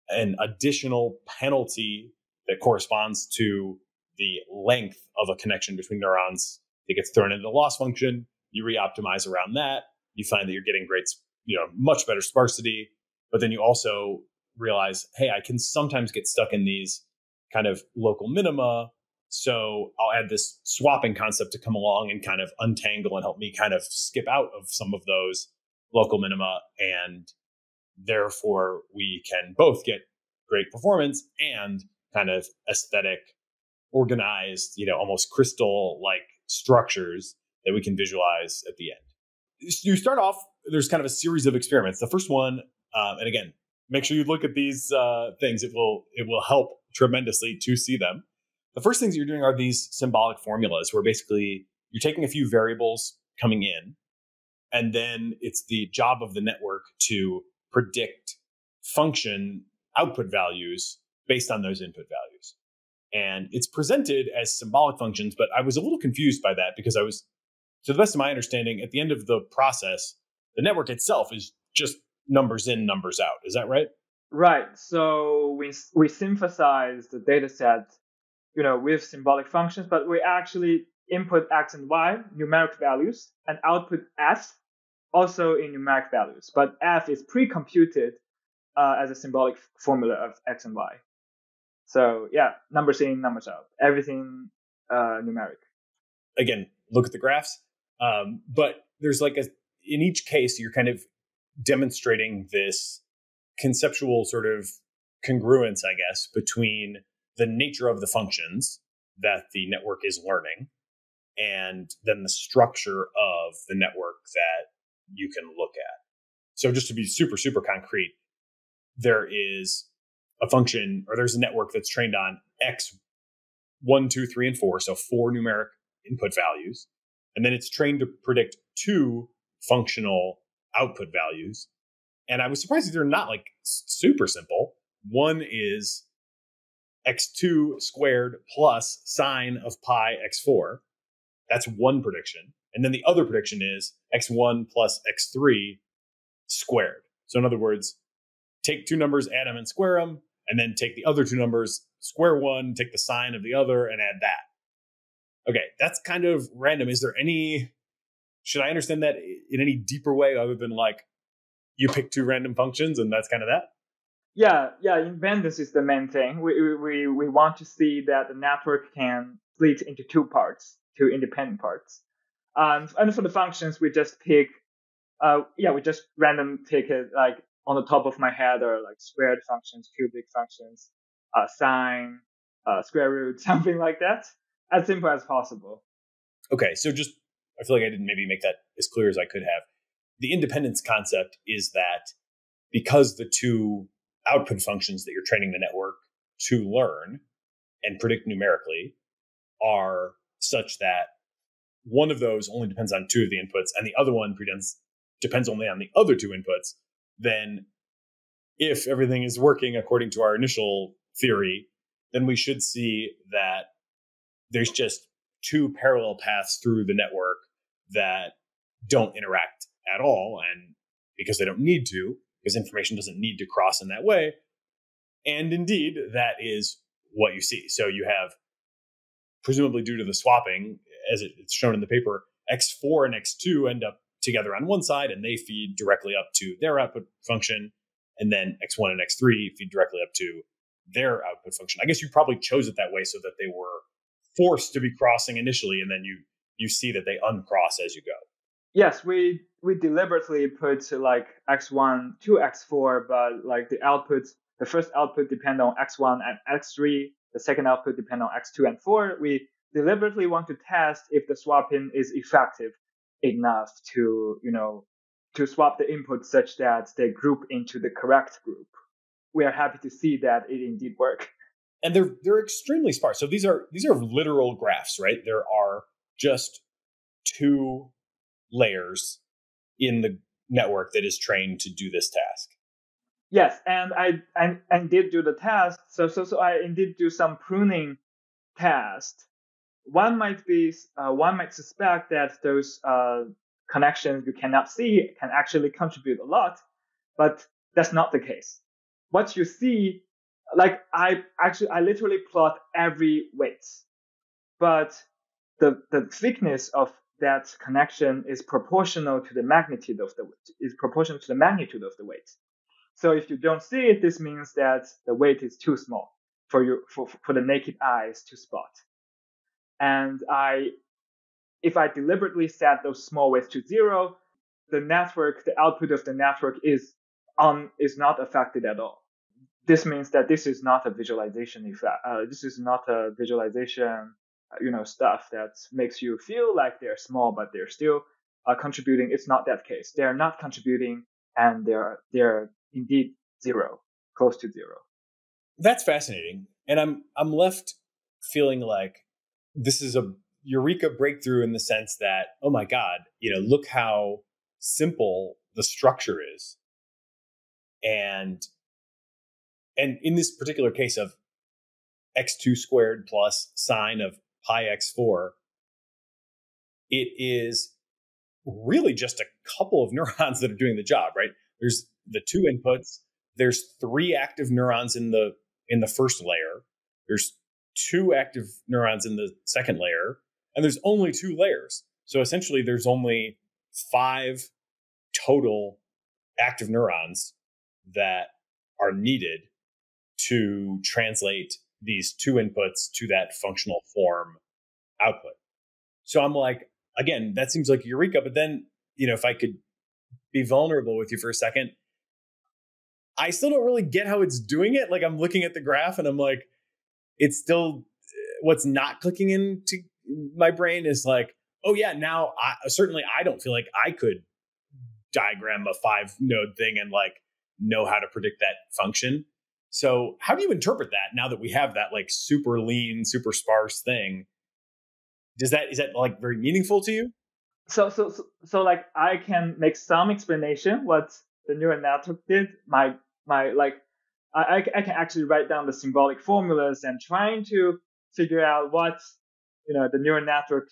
an additional penalty that corresponds to the length of a connection between neurons that gets thrown into the loss function. You re-optimize around that. You find that you're getting great, you know, much better sparsity. But then you also realize, hey, I can sometimes get stuck in these kind of local minima so I'll add this swapping concept to come along and kind of untangle and help me kind of skip out of some of those local minima. And therefore, we can both get great performance and kind of aesthetic, organized, you know, almost crystal like structures that we can visualize at the end. You start off, there's kind of a series of experiments. The first one, um, and again, make sure you look at these uh, things. It will it will help tremendously to see them the first things you're doing are these symbolic formulas where basically you're taking a few variables coming in and then it's the job of the network to predict function output values based on those input values and it's presented as symbolic functions but i was a little confused by that because i was to the best of my understanding at the end of the process the network itself is just numbers in numbers out is that right right so we we synthesize the data set you know, with symbolic functions, but we actually input x and y numeric values and output f also in numeric values. But f is pre-computed uh, as a symbolic formula of x and y. So yeah, numbers in, numbers out, everything uh, numeric. Again, look at the graphs. Um, but there's like a in each case, you're kind of demonstrating this conceptual sort of congruence, I guess, between the nature of the functions that the network is learning, and then the structure of the network that you can look at. So, just to be super, super concrete, there is a function or there's a network that's trained on X one, two, three, and four, so four numeric input values. And then it's trained to predict two functional output values. And I was surprised that they're not like super simple. One is x2 squared plus sine of pi x4. That's one prediction. And then the other prediction is x1 plus x3 squared. So in other words, take two numbers, add them and square them, and then take the other two numbers, square one, take the sine of the other, and add that. Okay, that's kind of random. Is there any, should I understand that in any deeper way other than like you pick two random functions and that's kind of that? Yeah, yeah, invariance is the main thing. We, we, we want to see that the network can split into two parts, two independent parts. Um, and for the functions, we just pick, uh, yeah, we just random pick it like on the top of my head are like squared functions, cubic functions, uh, sine, uh, square root, [laughs] something like that. As simple as possible. Okay, so just I feel like I didn't maybe make that as clear as I could have. The independence concept is that because the two output functions that you're training the network to learn and predict numerically are such that one of those only depends on two of the inputs and the other one depends depends only on the other two inputs then if everything is working according to our initial theory, then we should see that there's just two parallel paths through the network that don't interact at all. And because they don't need to, because information doesn't need to cross in that way. And indeed, that is what you see. So you have, presumably due to the swapping, as it's shown in the paper, X4 and X2 end up together on one side and they feed directly up to their output function. And then X1 and X3 feed directly up to their output function. I guess you probably chose it that way so that they were forced to be crossing initially and then you you see that they uncross as you go. Yes, we we deliberately put like X1 to X4, but like the outputs, the first output depend on X1 and X3, the second output depend on X2 and 4. We deliberately want to test if the swapping is effective enough to, you know, to swap the inputs such that they group into the correct group. We are happy to see that it indeed work. And they're they're extremely sparse. So these are these are literal graphs, right? There are just two layers in the network that is trained to do this task. Yes, and I I, I did do the test. So so so I did do some pruning test one might be uh, one might suspect that those uh, connections you cannot see can actually contribute a lot, but that's not the case. What you see, like I actually I literally plot every weight, but the the thickness of that connection is proportional to the magnitude of the is proportional to the magnitude of the weight. So if you don't see it, this means that the weight is too small for you for, for the naked eyes to spot. And I, if I deliberately set those small weights to zero, the network, the output of the network is on is not affected at all. This means that this is not a visualization effect. Uh, this is not a visualization, you know, stuff that makes you feel like they're small, but they're still uh, contributing. It's not that case. They're not contributing, and they're they're indeed zero, close to zero. That's fascinating, and I'm I'm left feeling like this is a eureka breakthrough in the sense that, oh my God, you know, look how simple the structure is. And and in this particular case of x2 squared plus sine of pi x4, it is really just a couple of [laughs] neurons that are doing the job, right? There's the two inputs, there's three active neurons in the in the first layer. There's two active neurons in the second layer, and there's only two layers. So essentially, there's only five total active neurons that are needed to translate these two inputs to that functional form output. So I'm like, again, that seems like eureka. But then, you know, if I could be vulnerable with you for a second, I still don't really get how it's doing it. Like I'm looking at the graph and I'm like, it's still what's not clicking into my brain is like, oh yeah, now I certainly I don't feel like I could diagram a five node thing and like know how to predict that function. So, how do you interpret that now that we have that like super lean, super sparse thing? Does that is that like very meaningful to you? So, so, so, so like I can make some explanation what the neural network did. My, my like, I, I can actually write down the symbolic formulas and trying to figure out what, you know, the neural network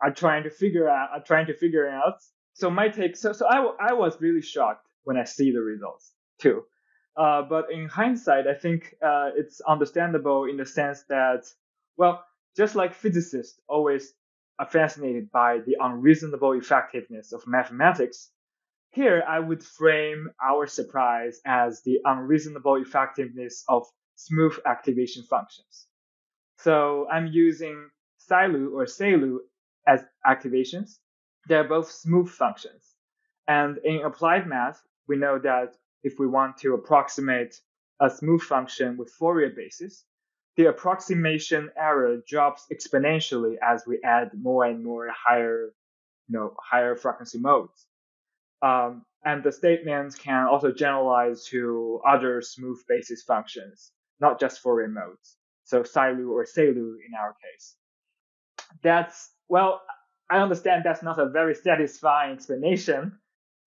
are trying to figure out, are trying to figure out. So my take, so, so I, I was really shocked when I see the results too. Uh, but in hindsight, I think uh, it's understandable in the sense that, well, just like physicists always are fascinated by the unreasonable effectiveness of mathematics, here I would frame our surprise as the unreasonable effectiveness of smooth activation functions. So I'm using SILU or SAILU as activations. They're both smooth functions. And in applied math, we know that if we want to approximate a smooth function with Fourier basis, the approximation error drops exponentially as we add more and more higher, you know, higher frequency modes. Um, and the statements can also generalize to other smooth basis functions, not just Fourier modes. So SILU or SAILU in our case. That's, well, I understand that's not a very satisfying explanation,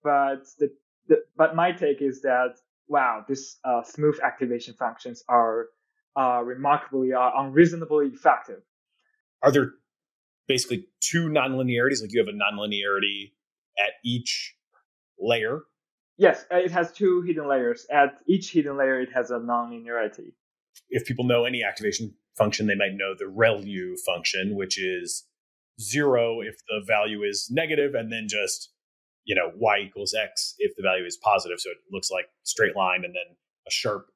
but the, the but my take is that wow, this uh, smooth activation functions are uh, remarkably uh, unreasonably effective. Are there basically two nonlinearities? Like you have a nonlinearity at each layer? Yes, uh, it has two hidden layers. At each hidden layer, it has a nonlinearity. If people know any activation function, they might know the ReLU function, which is zero if the value is negative, and then just you know y equals x if the value is positive. So it looks like straight line, and then a sharp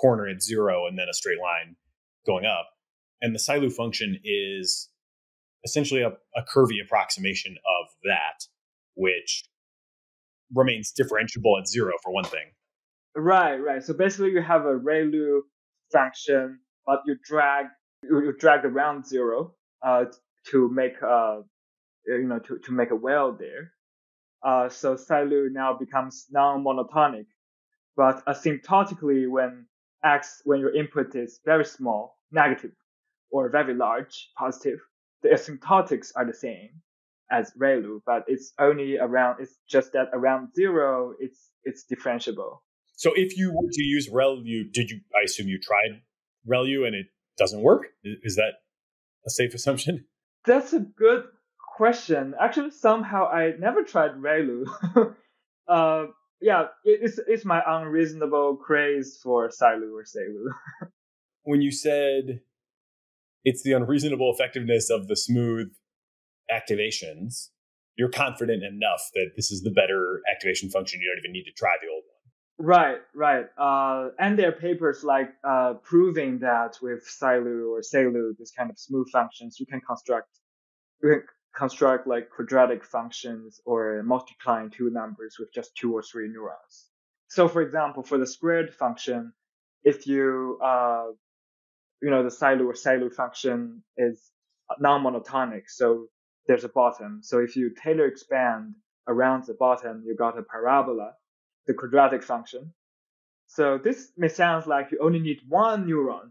corner at zero, and then a straight line going up. And the SILU function is essentially a, a curvy approximation of that, which remains differentiable at zero for one thing. Right, right. So basically, you have a ReLU function, but you drag you, drag around zero uh, to make a you know to, to make a well there. Uh, so SILU now becomes non-monotonic, but asymptotically when x when your input is very small, negative, or very large, positive, the asymptotics are the same as ReLU, but it's only around, it's just that around zero, it's, it's differentiable. So if you were to use ReLU, did you, I assume you tried ReLU and it doesn't work? Is that a safe [laughs] assumption? That's a good question. Actually, somehow I never tried ReLU. [laughs] uh, yeah, it's, it's my unreasonable craze for SILU or SAILU. [laughs] when you said it's the unreasonable effectiveness of the smooth activations, you're confident enough that this is the better activation function. You don't even need to try the old one. Right, right. Uh, and there are papers like uh, proving that with SILU or SAILU, this kind of smooth functions, you can construct you can construct like quadratic functions or multiplying two numbers with just two or three neurons. So, for example, for the squared function, if you uh, you know the SILU or SAILU function is non-monotonic, so there's a bottom. So if you Taylor expand around the bottom, you got a parabola, the quadratic function. So this may sound like you only need one neuron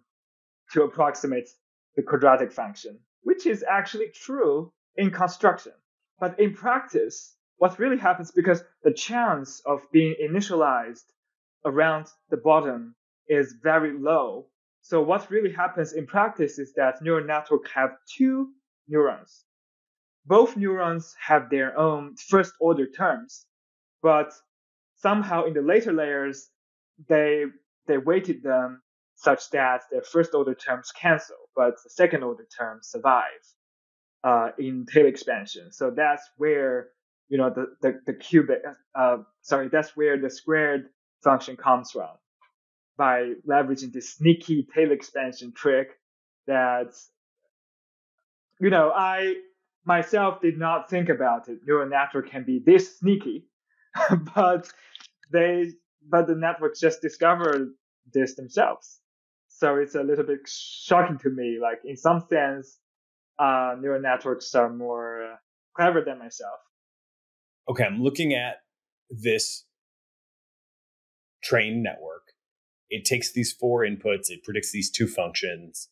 to approximate the quadratic function, which is actually true in construction. But in practice, what really happens because the chance of being initialized around the bottom is very low. So what really happens in practice is that neural network have two neurons both neurons have their own first order terms, but somehow in the later layers, they, they weighted them such that their first order terms cancel, but the second order terms survive uh, in Taylor expansion. So that's where you know the the, the cubic uh, sorry that's where the squared function comes from by leveraging this sneaky Taylor expansion trick that you know I myself did not think about it. Neural network can be this sneaky, [laughs] but they, but the networks just discovered this themselves. So it's a little bit shocking to me. Like in some sense, uh, neural networks are more uh, clever than myself. Okay, I'm looking at this trained network. it takes these four inputs, it predicts these two functions.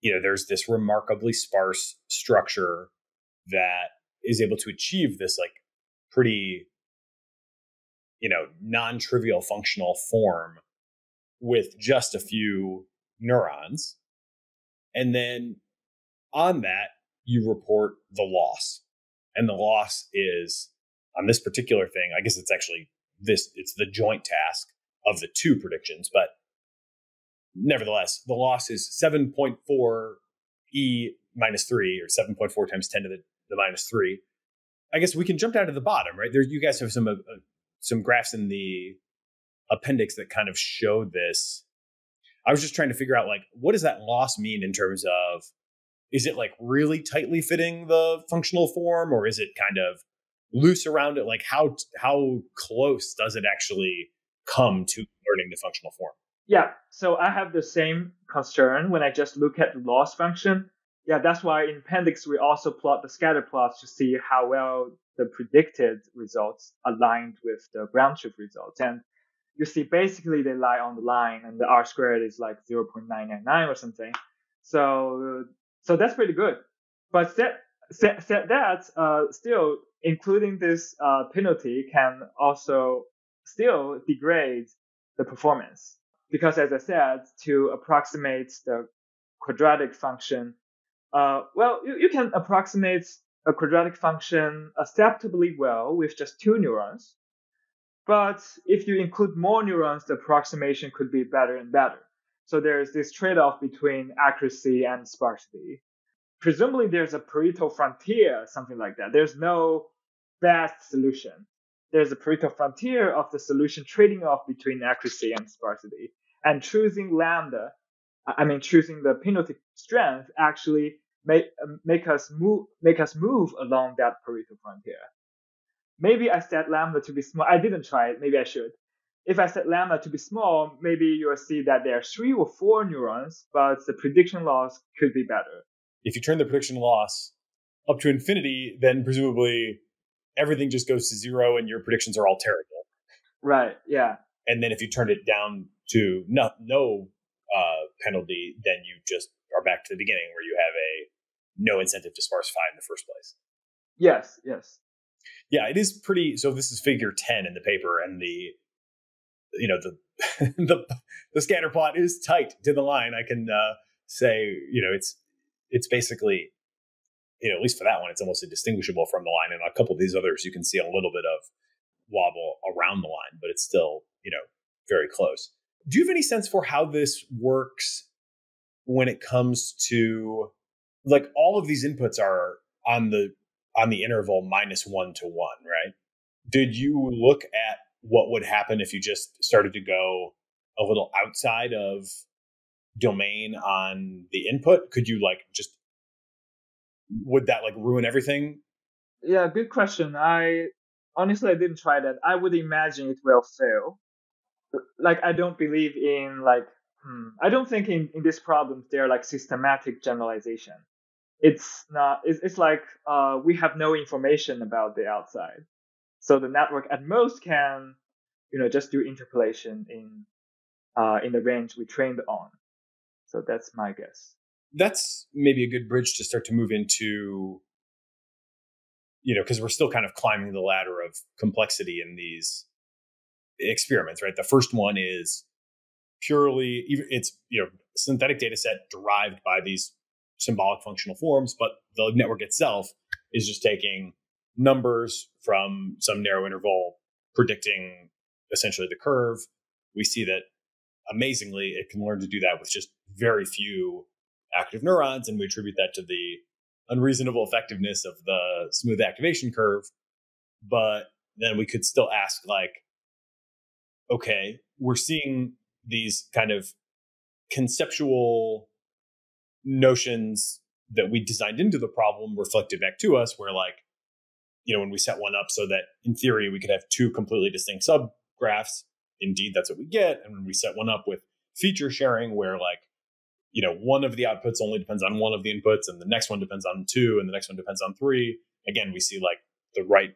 You know, there's this remarkably sparse structure that is able to achieve this like pretty you know non-trivial functional form with just a few neurons. And then on that you report the loss. And the loss is on this particular thing i guess it's actually this it's the joint task of the two predictions but nevertheless the loss is 7.4 e minus 3 or 7.4 times 10 to the, the minus 3 i guess we can jump down to the bottom right there you guys have some uh, uh some graphs in the appendix that kind of show this. I was just trying to figure out like what does that loss mean in terms of is it like really tightly fitting the functional form or is it kind of loose around it like how how close does it actually come to learning the functional form? Yeah, so I have the same concern when I just look at the loss function. Yeah, that's why in appendix we also plot the scatter plots to see how well the predicted results aligned with the ground truth results. And you see basically they lie on the line and the R squared is like 0.999 or something. So, so that's pretty good. But said, said, that, uh, still including this, uh, penalty can also still degrade the performance. Because as I said, to approximate the quadratic function, uh, well, you, you can approximate a quadratic function acceptably well with just two neurons. But if you include more neurons, the approximation could be better and better. So there's this trade-off between accuracy and sparsity. Presumably there's a Pareto frontier, something like that. There's no best solution. There's a Pareto frontier of the solution trading off between accuracy and sparsity. And choosing lambda, I mean choosing the penalty strength actually make um, make us move make us move along that Pareto frontier. Maybe I set lambda to be small. I didn't try it. Maybe I should. If I set lambda to be small, maybe you'll see that there are three or four neurons, but the prediction loss could be better. If you turn the prediction loss up to infinity, then presumably everything just goes to zero and your predictions are all terrible. Right. Yeah. And then if you turn it down to no, no uh, penalty, then you just are back to the beginning where you have a no incentive to sparsify in the first place. Yes, yes. Yeah, it is pretty. So this is figure ten in the paper, and the you know the [laughs] the the scatter plot is tight to the line. I can uh, say you know it's it's basically you know at least for that one it's almost indistinguishable from the line. And a couple of these others you can see a little bit of wobble around the line, but it's still you know very close. Do you have any sense for how this works when it comes to like all of these inputs are on the on the interval minus one to one, right? Did you look at what would happen if you just started to go a little outside of domain on the input? Could you like just would that like ruin everything? Yeah, good question. I honestly I didn't try that. I would imagine it will fail. Like I don't believe in like hmm, I don't think in, in these problems they're like systematic generalization it's not it's, it's like uh, we have no information about the outside so the network at most can you know just do interpolation in uh, in the range we trained on so that's my guess that's maybe a good bridge to start to move into you know because we're still kind of climbing the ladder of complexity in these experiments right the first one is purely it's you know synthetic data set derived by these symbolic functional forms, but the network itself is just taking numbers from some narrow interval, predicting essentially the curve. We see that amazingly, it can learn to do that with just very few active neurons, and we attribute that to the unreasonable effectiveness of the smooth activation curve. But then we could still ask, like, okay, we're seeing these kind of conceptual notions that we designed into the problem reflected back to us where like you know when we set one up so that in theory we could have two completely distinct subgraphs indeed that's what we get and when we set one up with feature sharing where like you know one of the outputs only depends on one of the inputs and the next one depends on two and the next one depends on three. Again we see like the right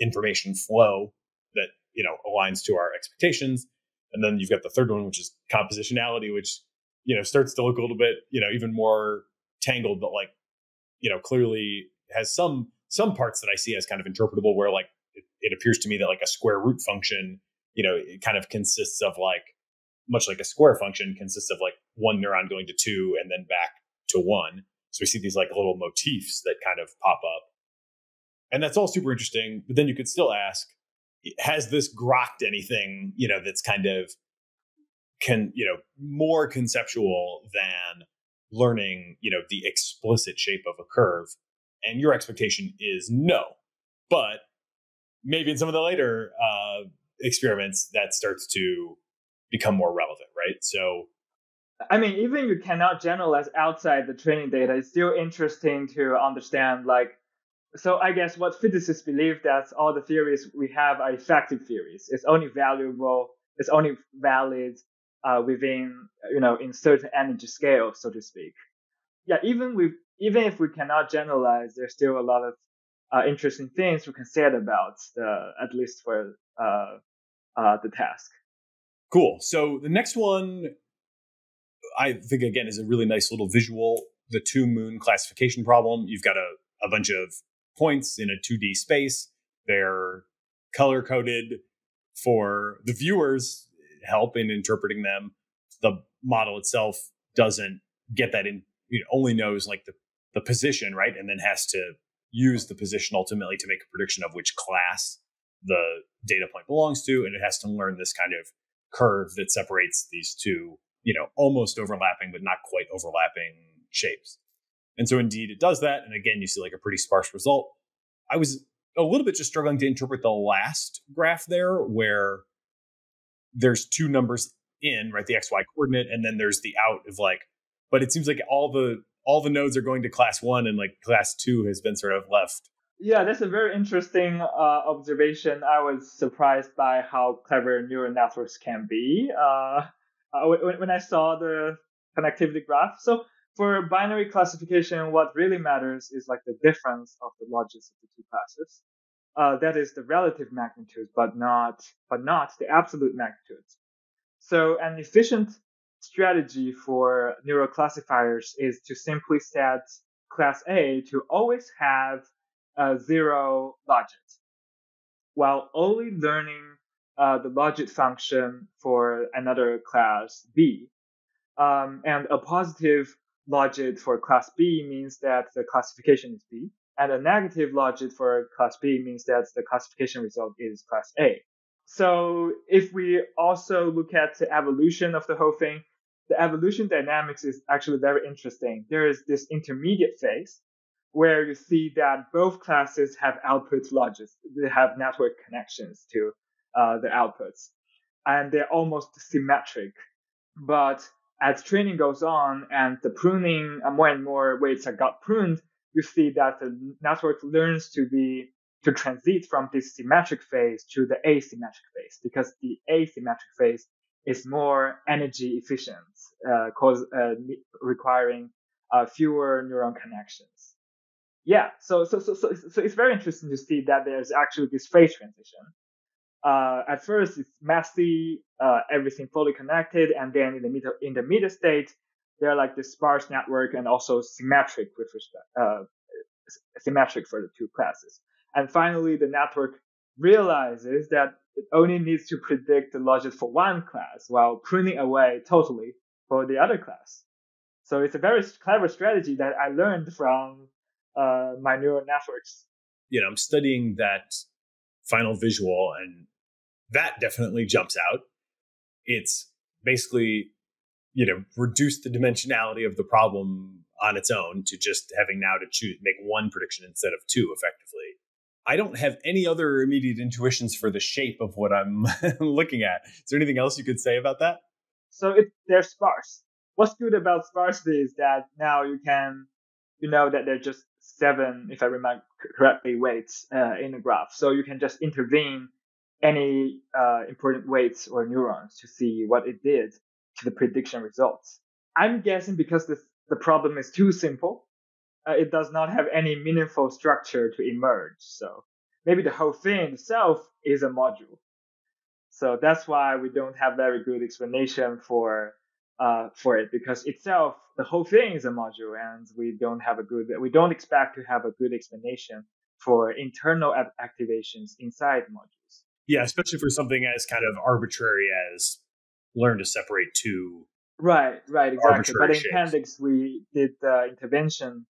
information flow that you know aligns to our expectations. And then you've got the third one, which is compositionality, which, you know, starts to look a little bit, you know, even more tangled, but like, you know, clearly has some some parts that I see as kind of interpretable where like it, it appears to me that like a square root function, you know, it kind of consists of like much like a square function consists of like one neuron going to two and then back to one. So we see these like little motifs that kind of pop up. And that's all super interesting. But then you could still ask, has this grokked anything, you know, that's kind of can, you know, more conceptual than learning, you know, the explicit shape of a curve? And your expectation is no. But maybe in some of the later uh, experiments, that starts to become more relevant, right? So I mean, even you cannot generalize outside the training data, it's still interesting to understand like so I guess what physicists believe that all the theories we have are effective theories. It's only valuable, it's only valid uh, within you know in certain energy scale, so to speak. Yeah, even with even if we cannot generalize, there's still a lot of uh, interesting things we can say about the at least for uh, uh the task. Cool. So the next one I think again is a really nice little visual. The two moon classification problem. You've got a, a bunch of points in a 2D space. They're color coded for the viewers help in interpreting them. The model itself doesn't get that in, it only knows like the, the position, right? And then has to use the position ultimately to make a prediction of which class the data point belongs to. And it has to learn this kind of curve that separates these two you know, almost overlapping, but not quite overlapping shapes. And so indeed it does that. And again, you see like a pretty sparse result. I was a little bit just struggling to interpret the last graph there where there's two numbers in, right? The XY coordinate, and then there's the out of like, but it seems like all the all the nodes are going to class one and like class two has been sort of left. Yeah, that's a very interesting uh, observation. I was surprised by how clever neural networks can be. Uh, uh, when, when I saw the connectivity graph. So for binary classification, what really matters is like the difference of the logits of the two classes. Uh, that is the relative magnitude, but not but not the absolute magnitude. So an efficient strategy for neural classifiers is to simply set class A to always have a zero logit, while only learning uh, the logit function for another class B. Um, and a positive logit for class B means that the classification is B. And a negative logit for class B means that the classification result is class A. So if we also look at the evolution of the whole thing, the evolution dynamics is actually very interesting. There is this intermediate phase where you see that both classes have output logits. They have network connections to uh, the outputs, and they're almost symmetric. But as training goes on and the pruning, uh, more and more weights are got pruned, you see that the network learns to be to transit from this symmetric phase to the asymmetric phase because the asymmetric phase is more energy efficient, uh, cause uh, requiring uh, fewer neuron connections. Yeah, so, so so so so it's very interesting to see that there's actually this phase transition uh, at first it's messy, uh, everything fully connected, and then in the middle in the middle state, they're like the sparse network and also symmetric with respect uh, symmetric for the two classes. And finally, the network realizes that it only needs to predict the logit for one class while pruning away totally for the other class. So it's a very clever strategy that I learned from uh, my neural networks. You know, I'm studying that final visual and that definitely jumps out. It's basically, you know, reduced the dimensionality of the problem on its own to just having now to choose make one prediction instead of two effectively. I don't have any other immediate intuitions for the shape of what I'm [laughs] looking at. Is there anything else you could say about that? So it, they're sparse. What's good about sparsity is that now you can, you know, that they're just seven, if I remember correctly, weights uh, in the graph. So you can just intervene any uh, important weights or neurons to see what it did to the prediction results. I'm guessing because this, the problem is too simple, uh, it does not have any meaningful structure to emerge. So maybe the whole thing itself is a module. So that's why we don't have very good explanation for uh, for it because itself the whole thing is a module and we don't have a good we don't expect to have a good explanation for internal activations inside modules. Yeah, especially for something as kind of arbitrary as learn to separate two. Right, right, exactly. But in shapes. Appendix, we did the intervention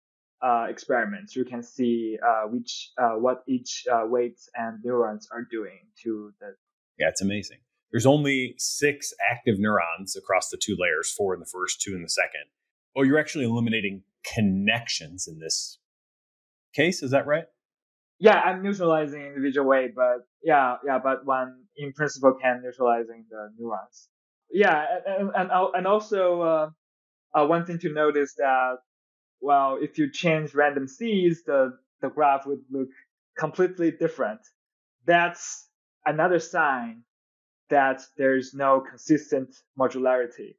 uh, experiments. You can see uh, which uh, what each uh, weights and neurons are doing to the. Yeah, it's amazing. There's only six active neurons across the two layers, four in the first, two in the second. Oh, you're actually eliminating connections in this case. Is that right? Yeah, I'm neutralizing individual weight, but yeah, yeah, but one in principle can neutralizing the neurons. Yeah, and and, and also uh, uh, one thing to note is that well, if you change random seeds, the the graph would look completely different. That's another sign that there's no consistent modularity.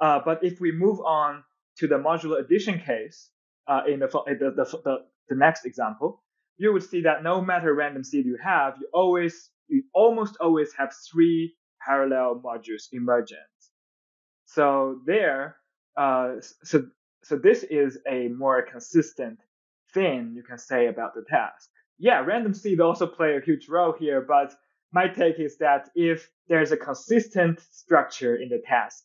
Uh, but if we move on to the modular addition case uh, in the, the, the, the, next example, you would see that no matter random seed you have, you always, you almost always have three parallel modules emergent. So there, uh, so, so this is a more consistent thing you can say about the task. Yeah, random seed also play a huge role here, but my take is that if there's a consistent structure in the task,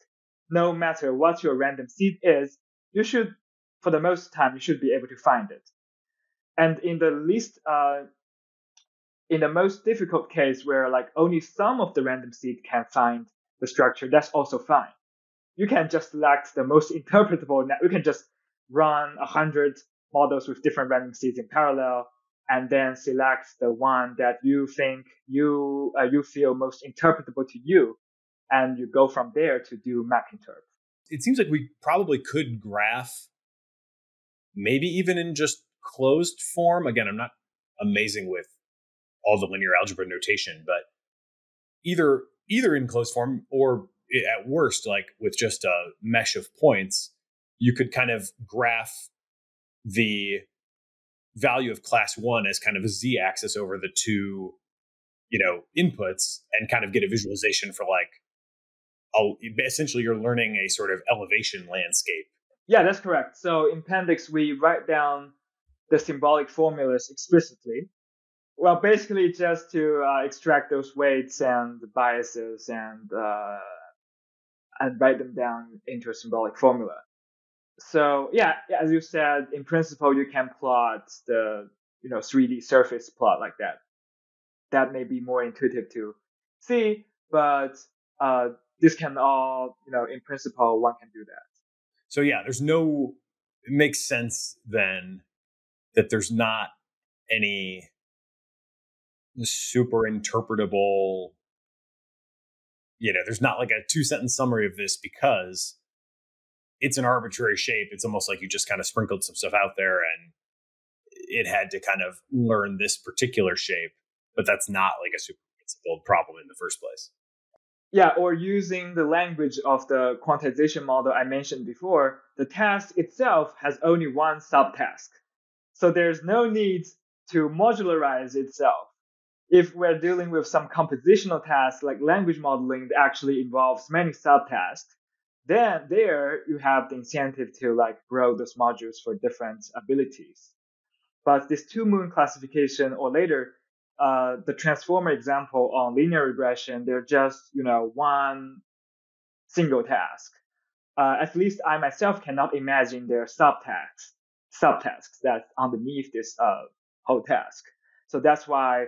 no matter what your random seed is, you should, for the most time, you should be able to find it. And in the least, uh, in the most difficult case where like only some of the random seed can find the structure, that's also fine. You can just select the most [laughs] interpretable. You can just run a hundred models with different random seeds in parallel, and then select the one that you think you uh, you feel most interpretable to you, and you go from there to do MechInterp. It seems like we probably could graph, maybe even in just closed form. Again, I'm not amazing with all the linear algebra notation, but either either in closed form or at worst, like with just a mesh of points, you could kind of graph the value of class one as kind of a z axis over the two, you know, inputs and kind of get a visualization for like, oh, essentially you're learning a sort of elevation landscape. Yeah, that's correct. So in Pendix, we write down the symbolic formulas explicitly. Well, basically just to uh, extract those weights and biases and uh, and write them down into a symbolic formula. So yeah, as you said, in principle, you can plot the you know 3D surface plot like that. That may be more intuitive to see, but uh, this can all you know in principle one can do that. So yeah, there's no. It makes sense then that there's not any super interpretable you know there's not like a two sentence summary of this because it's an arbitrary shape. It's almost like you just kind of sprinkled some stuff out there and it had to kind of learn this particular shape but that's not like a super principled problem in the first place. Yeah or using the language of the quantization model i mentioned before the task itself has only one subtask. So there's no need to modularize itself. If we're dealing with some compositional tasks like language modeling that actually involves many subtasks, then there you have the incentive to like grow those modules for different abilities. But this two moon classification or later, uh, the transformer example on linear regression, they're just, you know, one single task. Uh, at least I myself cannot imagine their subtasks subtasks that's underneath this uh, whole task. So that's why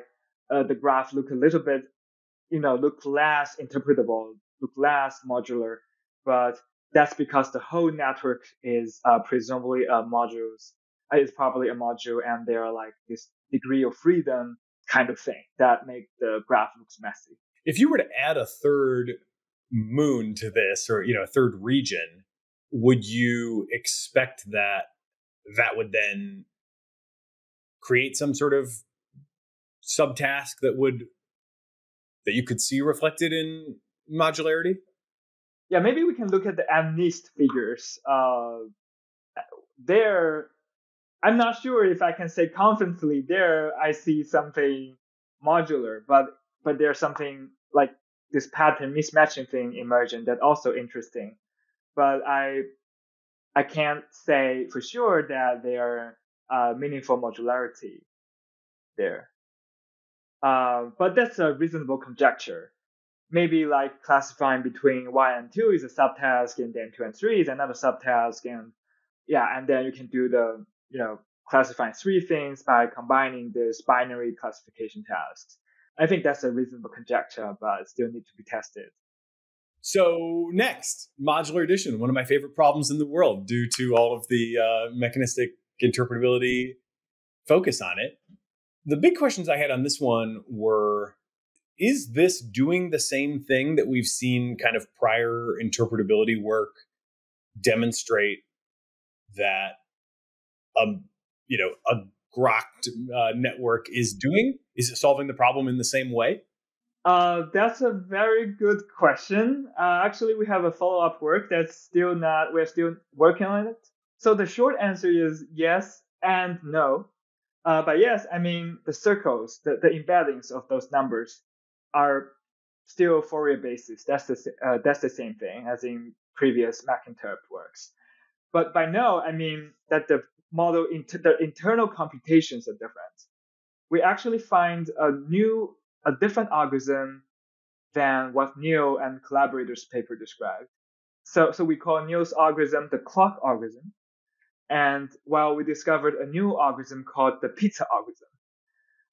uh, the graph look a little bit, you know, look less interpretable, look less modular, but that's because the whole network is uh, presumably a modules. Uh, it's probably a module, and there are like this degree of freedom kind of thing that make the graph looks messy. If you were to add a third moon to this, or you know, a third region, would you expect that that would then create some sort of subtask that would that you could see reflected in modularity yeah maybe we can look at the MNIST figures uh there i'm not sure if i can say confidently there i see something modular but but there's something like this pattern mismatching thing emerging that also interesting. But I I can't say for sure that they are uh, meaningful modularity there. Uh, but that's a reasonable conjecture. Maybe like classifying between one and two is a subtask, and then two and three is another subtask, and yeah, and then you can do the you know classifying three things by combining this binary classification tasks. I think that's a reasonable conjecture, but still need to be tested. So next, modular addition, one of my favorite problems in the world, due to all of the uh, mechanistic interpretability focus on it. The big questions I had on this one were is this doing the same thing that we've seen kind of prior interpretability work demonstrate that um you know a grokked uh, network is doing is it solving the problem in the same way uh, that's a very good question. Uh, actually, we have a follow up work that's still not, we're still working on it. So the short answer is yes and no. Uh, but yes, I mean, the circles, the, the embeddings of those numbers are still Fourier basis. That's the, uh, that's the same thing as in previous MechInterp works. But by no, I mean that the model, inter- the internal computations are different. We actually find a new a different algorithm than what Neel and collaborators paper described. So, so we call Neel's algorithm the clock algorithm. And while we discovered a new algorithm called the pizza algorithm.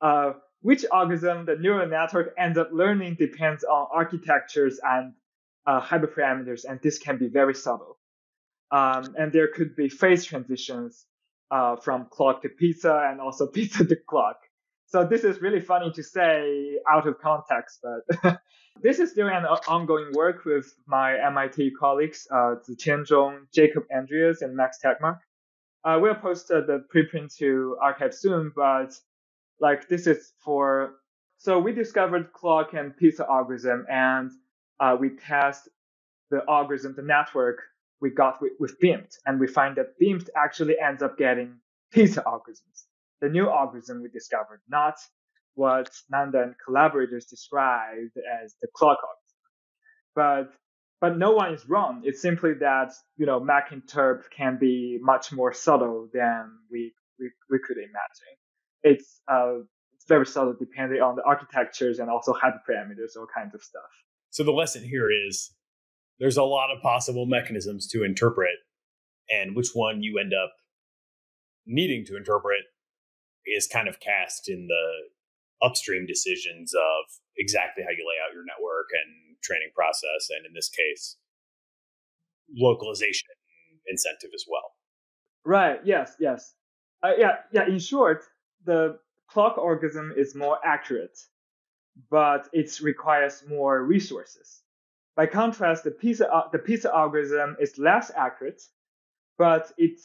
Uh, which algorithm the neural network ends up learning depends on architectures and uh, hyperparameters, and this can be very subtle. Um, and there could be phase transitions uh, from clock to pizza and also [laughs] pizza to clock. So this is really funny to say out of context, but [laughs] this is still an ongoing work with my MIT colleagues, uh, Zhong, Jacob Andreas, and Max Tegmark. Uh, we'll post uh, the preprint to arXiv soon, but like this is for, so we discovered clock and pizza algorithm and uh, we test the algorithm, the network we got with, with and we find that BIMT actually ends up getting pizza algorithms the new algorithm we discovered, not what Nanda and collaborators described as the clock algorithm. But but no one is wrong. It's simply that you know MechInterp can be much more subtle than we we, we could imagine. It's uh it's very subtle depending on the architectures and also hyperparameters, all kinds of stuff. So the lesson here is there's a lot of possible mechanisms to interpret, and which one you end up needing to interpret is kind of cast in the upstream decisions of exactly how you lay out your network and training process, and in this case, localization incentive as well. Right. Yes. Yes. Uh, yeah. Yeah. In short, the clock algorithm is more accurate, but it requires more resources. By contrast, the pizza the pizza algorithm is less accurate, but it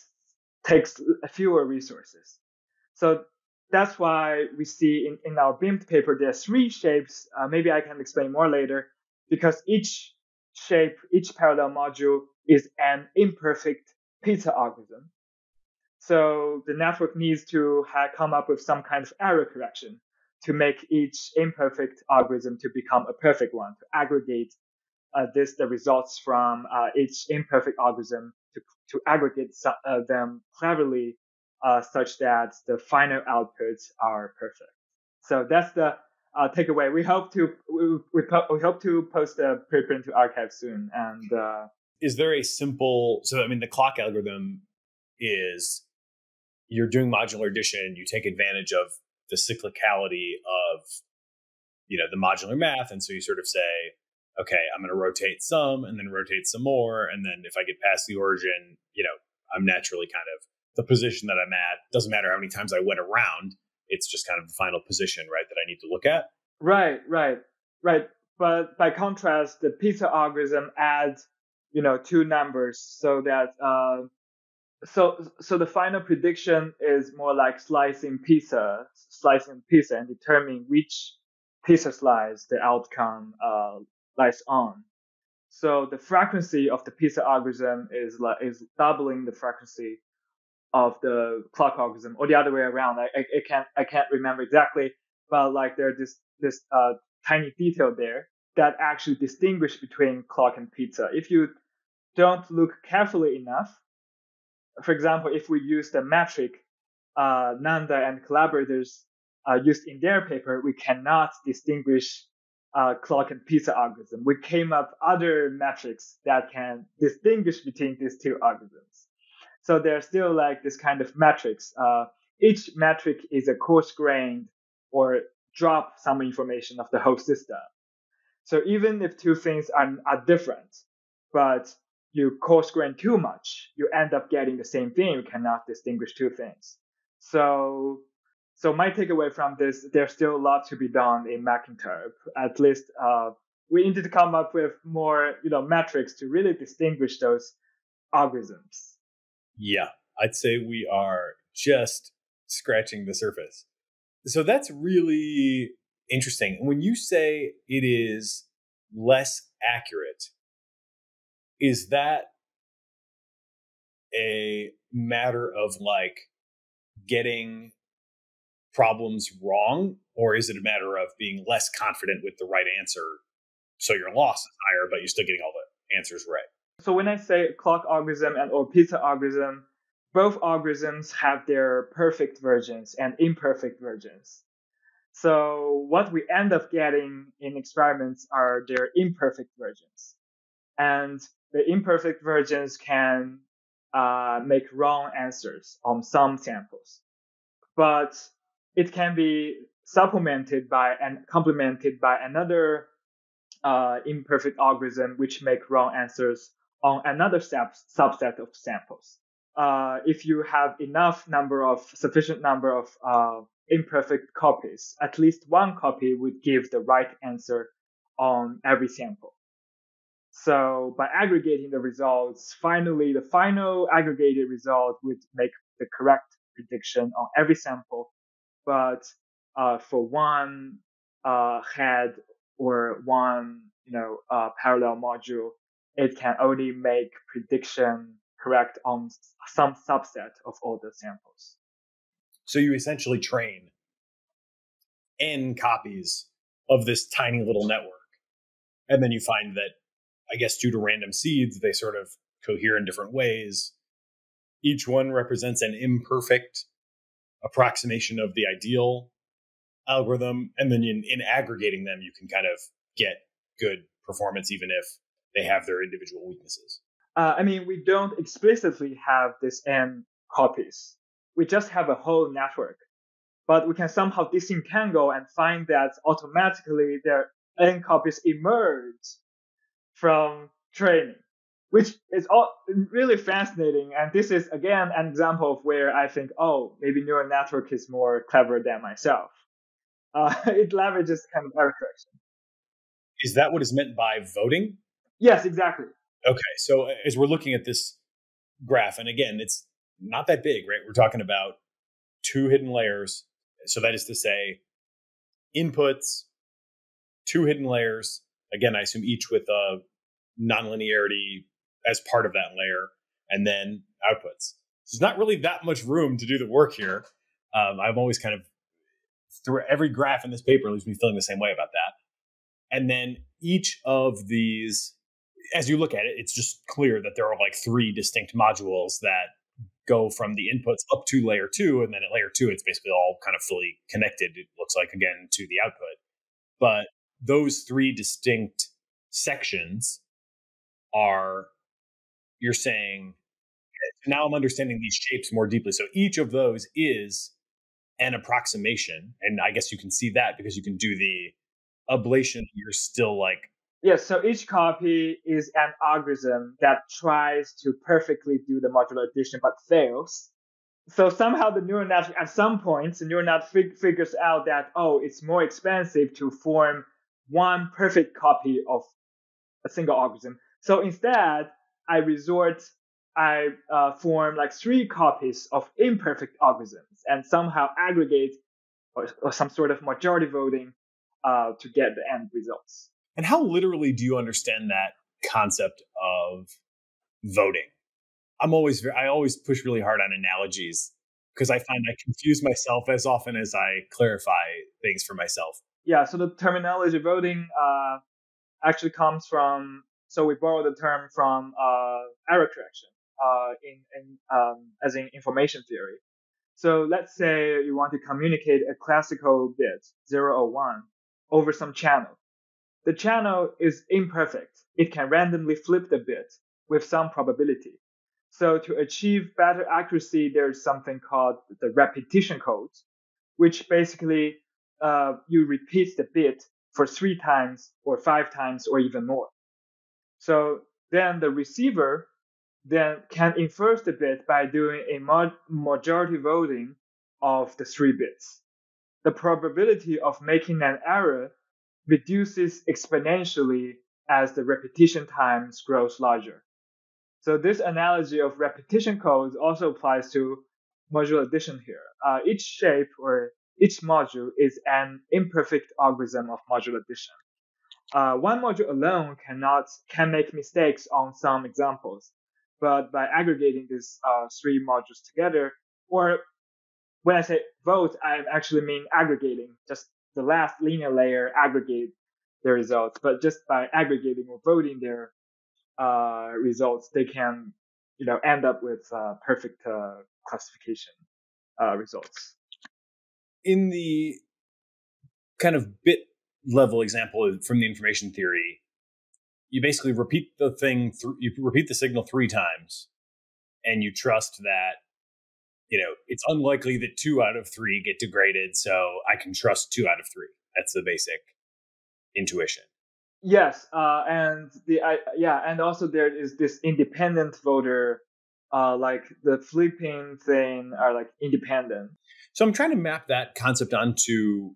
takes fewer resources. So that's why we see in, in our BIMT paper, there are three shapes. Uh, maybe I can explain more later because each shape, each parallel module is an imperfect pizza algorithm. So the network needs to come up with some kind of error correction to make each imperfect algorithm to become a perfect one, to aggregate uh, this the results from uh, each imperfect algorithm to, to aggregate uh, them cleverly uh, such that the final outputs are perfect. So that's the uh, takeaway. We hope to we, we, we, hope to post the preprint to arXiv soon. And uh, is there a simple? So I mean, the clock algorithm is you're doing modular addition. You take advantage of the cyclicality of you know the modular math, and so you sort of say, okay, I'm going to rotate some, and then rotate some more, and then if I get past the origin, you know, I'm naturally kind of the position that I'm at. Doesn't matter how many times I went around. It's just kind of the final position, right, that I need to look at. Right, right, right. But by contrast, the pizza algorithm adds, you know, two numbers so that, uh, so so the final prediction is more like slicing pizza, slicing pizza, and determining which pizza slice the outcome uh, lies on. So the frequency of the pizza algorithm is like is doubling the frequency of the clock algorithm or the other way around. I, I, I can't I can't remember exactly, but like there's this this uh, tiny detail there that actually distinguish between clock and pizza. If you don't look carefully enough, for example, if we use the metric uh, Nanda and collaborators uh, used in their paper, we cannot distinguish uh, clock and pizza algorithm. We came up other metrics that can distinguish between these two algorithms. So there's still like this kind of metrics. Uh, each metric is a coarse grained or drop some information of the whole system. So even if two things are, are different, but you grain too much, you end up getting the same thing. You cannot distinguish two things. So, so my takeaway from this, there's still a lot to be done in MechInterp. At least, uh, we need to come up with more, you know, metrics to really distinguish those algorithms. Yeah, I'd say we are just scratching the surface. So that's really interesting. When you say it is less accurate, is that a matter of like getting problems wrong or is it a matter of being less confident with the right answer so your loss is higher but you're still getting all the answers right? So when i say clock algorithm and or pizza algorithm both algorithms have their perfect versions and imperfect versions. So what we end up getting in experiments are their imperfect versions. And the imperfect versions can uh, make wrong answers on some samples. But it can be supplemented by and complemented by another uh, imperfect algorithm which make wrong answers on another sub- subset of samples. Uh, if you have enough number of sufficient number of uh, imperfect copies, at least one copy would give the right answer on every sample. So by aggregating the results, finally the final aggregated result would make the correct prediction on every sample. But uh, for one uh, head or one you know uh, parallel module, it can only make prediction correct on some subset of all the samples. So you essentially train n copies of this tiny little network, and then you find that I guess due to random seeds, they sort of cohere in different ways. Each one represents an imperfect approximation of the ideal algorithm. And then in, in aggregating them, you can kind of get good performance, even if they have their individual weaknesses. Uh, I mean, we don't explicitly have this n copies. We just have a whole network. But we can somehow disentangle and find that automatically there n copies emerge from training, which is all really fascinating. And this is again an example of where I think, oh, maybe neural network is more clever than myself. Uh, [laughs] it leverages kind of error correction. Is that what is meant by voting? Yes, exactly. Okay, so uh, as we're looking at this graph, and again, it's not that big, right? We're talking about two hidden layers. So that is to say, inputs, two hidden layers. Again, I assume each with a nonlinearity as part of that layer, and then outputs. There's not really that much room to do the work here. Um, I'm always kind of through every graph in this paper leaves me feeling the same way about that. And then each of these, as you look at it, it's just clear that there are like three distinct modules that go from the inputs up to layer two, and then at layer two, it's basically all kind of fully connected. It looks like again to the output, but those three distinct sections are you're saying now I'm understanding these shapes more deeply. So each of those is an approximation, and I guess you can see that because you can do the ablation. You're still like Yes, so each copy is an algorithm that tries to perfectly do the modular addition but fails. So somehow the neural net, at some point, the neural net fig- figures out that, oh, it's more expensive to form one perfect copy of a single algorithm. So instead, I resort, I uh, form like three copies of imperfect algorithms and somehow aggregate or, or some sort of majority voting uh, to get the end results. And how literally do you understand that concept of voting? I'm always I always push really hard on analogies because I find I confuse myself as often as I clarify things for myself. Yeah, so the terminology voting uh, actually comes from, so we borrow the term from uh, error correction uh, in, in um, as in information theory. So let's say you want to communicate a classical bit, 0 or 1, over some channel. The channel is imperfect. It can randomly flip the bit with some probability. So to achieve better accuracy, there's something called the repetition code, which basically uh, you repeat the bit for three times or five times or even more. So then the receiver then can infer the bit by doing a majority voting of the three bits. The probability of making an error reduces exponentially as the repetition times grows larger. So this analogy of repetition codes also applies to module addition here. Uh, each shape or each module is an imperfect algorithm of module addition. Uh, one module alone cannot can make mistakes on some examples, but by aggregating these uh, three modules together, or when I say vote, I actually mean aggregating. Just the last linear layer aggregate the results, but just by aggregating or voting their uh, results, they can, you know, end up with uh, perfect uh, classification uh, results. In the kind of bit level example from the information theory, you basically repeat the thing, th- you repeat the signal three times, and you trust that you know, it's unlikely that two out of three get degraded, so I can trust two out of three. That's the basic intuition. Yes, uh, and the I, yeah, and also there is this independent voter, uh, like the flipping thing are like independent. So I'm trying to map that concept onto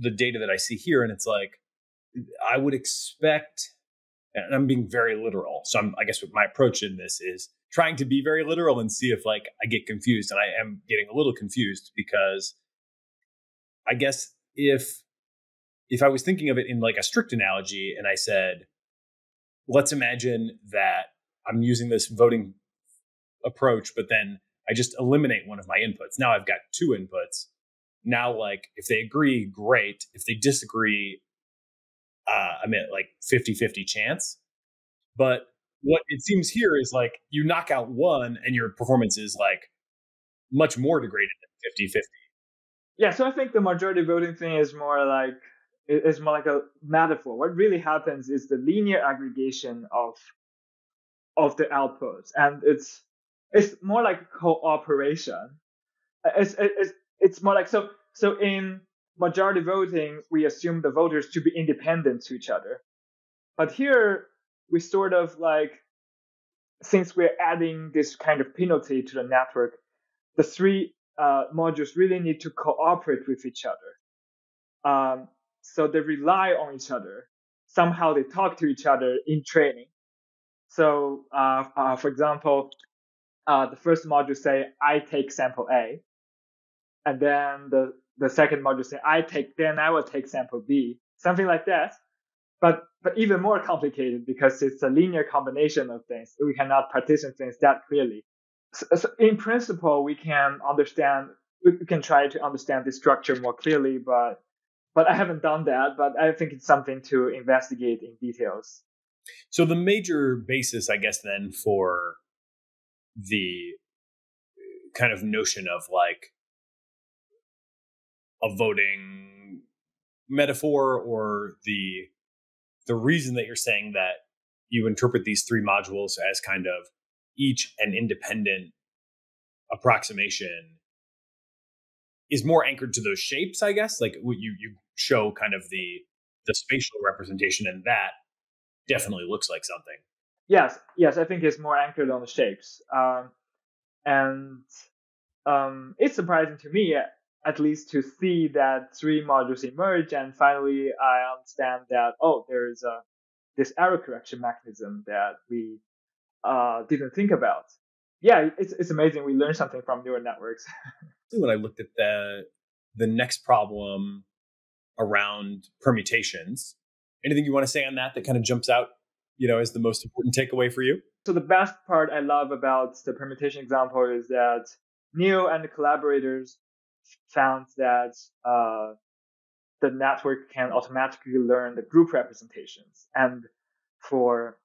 the data that I see here, and it's like I would expect, and I'm being very literal. So I'm, I guess what my approach in this is trying to be very literal and see if like I get confused, and I am getting a little confused because I guess if if I was thinking of it in like a strict analogy and I said, let's imagine that I'm using this voting approach, but then I just eliminate one of my inputs. Now I've got two inputs. Now, like, if they agree, great. If they disagree, uh, I'm at like 50 50 chance. But what it seems here is like you knock out one and your performance is like much more degraded than 50 50. Yeah, so I think the majority voting thing is more like is more like a metaphor. What really happens is the linear aggregation of of the outputs, and it's it's more like cooperation. It's it's it's more like so so in majority voting we assume the voters to be independent to each other, but here we sort of like since we're adding this kind of penalty to the network, the three uh, modules really need to cooperate with each other. Um, so they rely on each other. Somehow they talk to each other in training. So, uh, uh, for example, uh, the first module say, I take sample A. And then the, the second module say, I take, then I will take sample B. Something like that. But, but even more complicated because it's a linear combination of things. We cannot partition things that clearly. So, so in principle, we can understand, we can try to understand the structure more clearly, but but I haven't done that. But I think it's something to investigate in details. So the major basis, I guess, then for the kind of notion of like a voting metaphor or the the reason that you're saying that you interpret these three modules as kind of each an independent approximation is more anchored to those shapes, I guess. Like you you show kind of the the spatial representation, and that definitely looks like something. Yes, yes, I think it's more anchored on the shapes, um, and um, it's surprising to me, at least, to see that three modules emerge, and finally I understand that oh, there is a this error correction mechanism that we uh, didn't think about. Yeah, it's it's amazing. We learn something from neural networks. [laughs] when I looked at the the next problem around permutations. Anything you want to say on that that kind of jumps out, you know, as the most important takeaway for you? So the best part I love about the permutation example is that Neel and the collaborators found that uh, the network can automatically learn the group representations. And for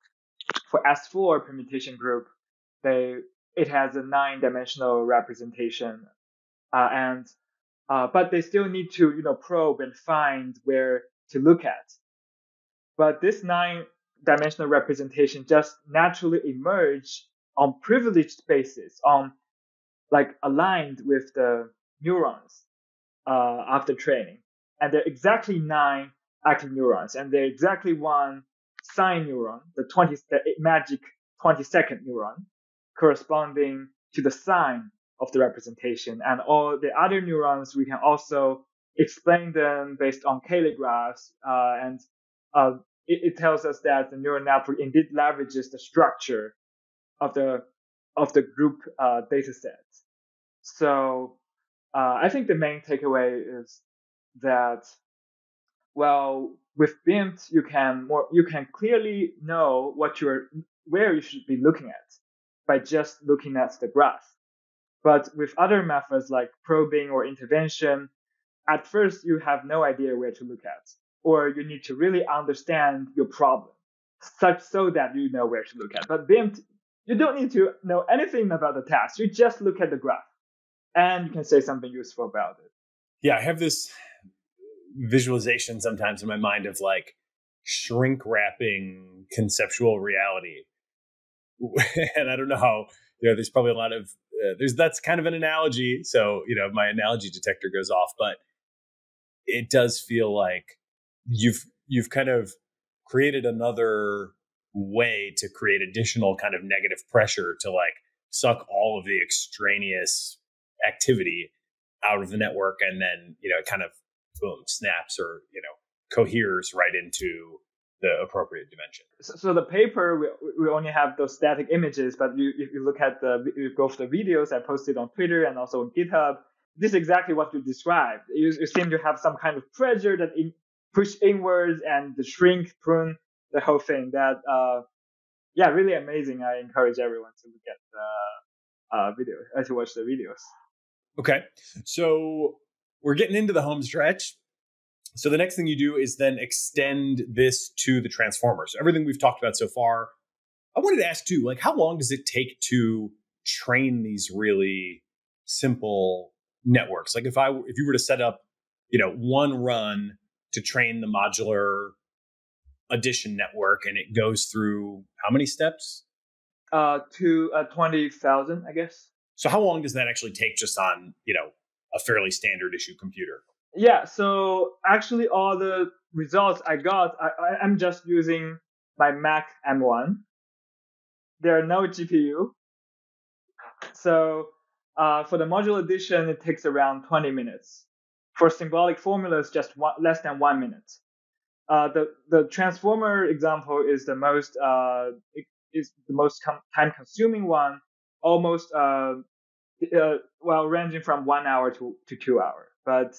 for S4 permutation group, they it has a nine dimensional representation, uh, and uh, but they still need to you know probe and find where to look at. But this nine dimensional representation just naturally emerge on privileged basis, on like aligned with the neurons uh, after training. And there are exactly nine active neurons, and there are exactly one sign neuron, the 20, the magic 20 second neuron, corresponding to the sign of the representation. And all the other neurons, we can also explain them based on Cayley graphs. Uh, and uh, it, it, tells us that the neural network indeed leverages the structure of the of the group uh, data set. So uh, I think the main takeaway is that well, with BIMT, you can more you can clearly know what you're where you should be looking at by just looking at the graph. But with other methods like probing or intervention, at first you have no idea where to look at, or you need to really understand your problem, such so that you know where to look at. But BIMT, you don't need to know anything about the task. You just look at the graph, and you can say something useful about it. Yeah, I have this visualization sometimes in my mind of like shrink wrapping conceptual reality. [laughs] and I don't know how, you know, there's probably a lot of, uh, there's, that's kind of an analogy. So, you know, my analogy detector goes off, but it does feel like you've, you've kind of created another way to create additional kind of negative pressure to like suck all of the extraneous activity out of the network and then you know it kind of boom snaps or you know coheres right into the appropriate dimension. So, so the paper we, we only have those static images, but you, if you look at the you go for the videos I posted on Twitter and also on GitHub, this is exactly what you described. You, you seem to have some kind of pressure that in, push inwards and the shrink, prune the whole thing. That uh, yeah, really amazing. I encourage everyone to look at the uh, video, uh, to watch the videos. Okay, so we're getting into the home stretch. So the next thing you do is then extend this to the transformer. So everything we've talked about so far, I wanted to ask too, like how long does it take to train these really simple networks? Like if I if you were to set up, you know, one run to train the modular addition network and it goes through how many steps? Uh to uh, 20,000, I guess. So how long does that actually take just on, you know, a fairly standard issue computer? Yeah, so actually all the results I got, I, I'm just using my Mac M1. There are no GPU. So uh, for the module addition, it takes around 20 minutes. For symbolic formulas, just one, less than one minute. Uh, the the transformer example is the most uh, is the most com- time consuming one, almost uh, uh, well, ranging from one hour to, to two hour, but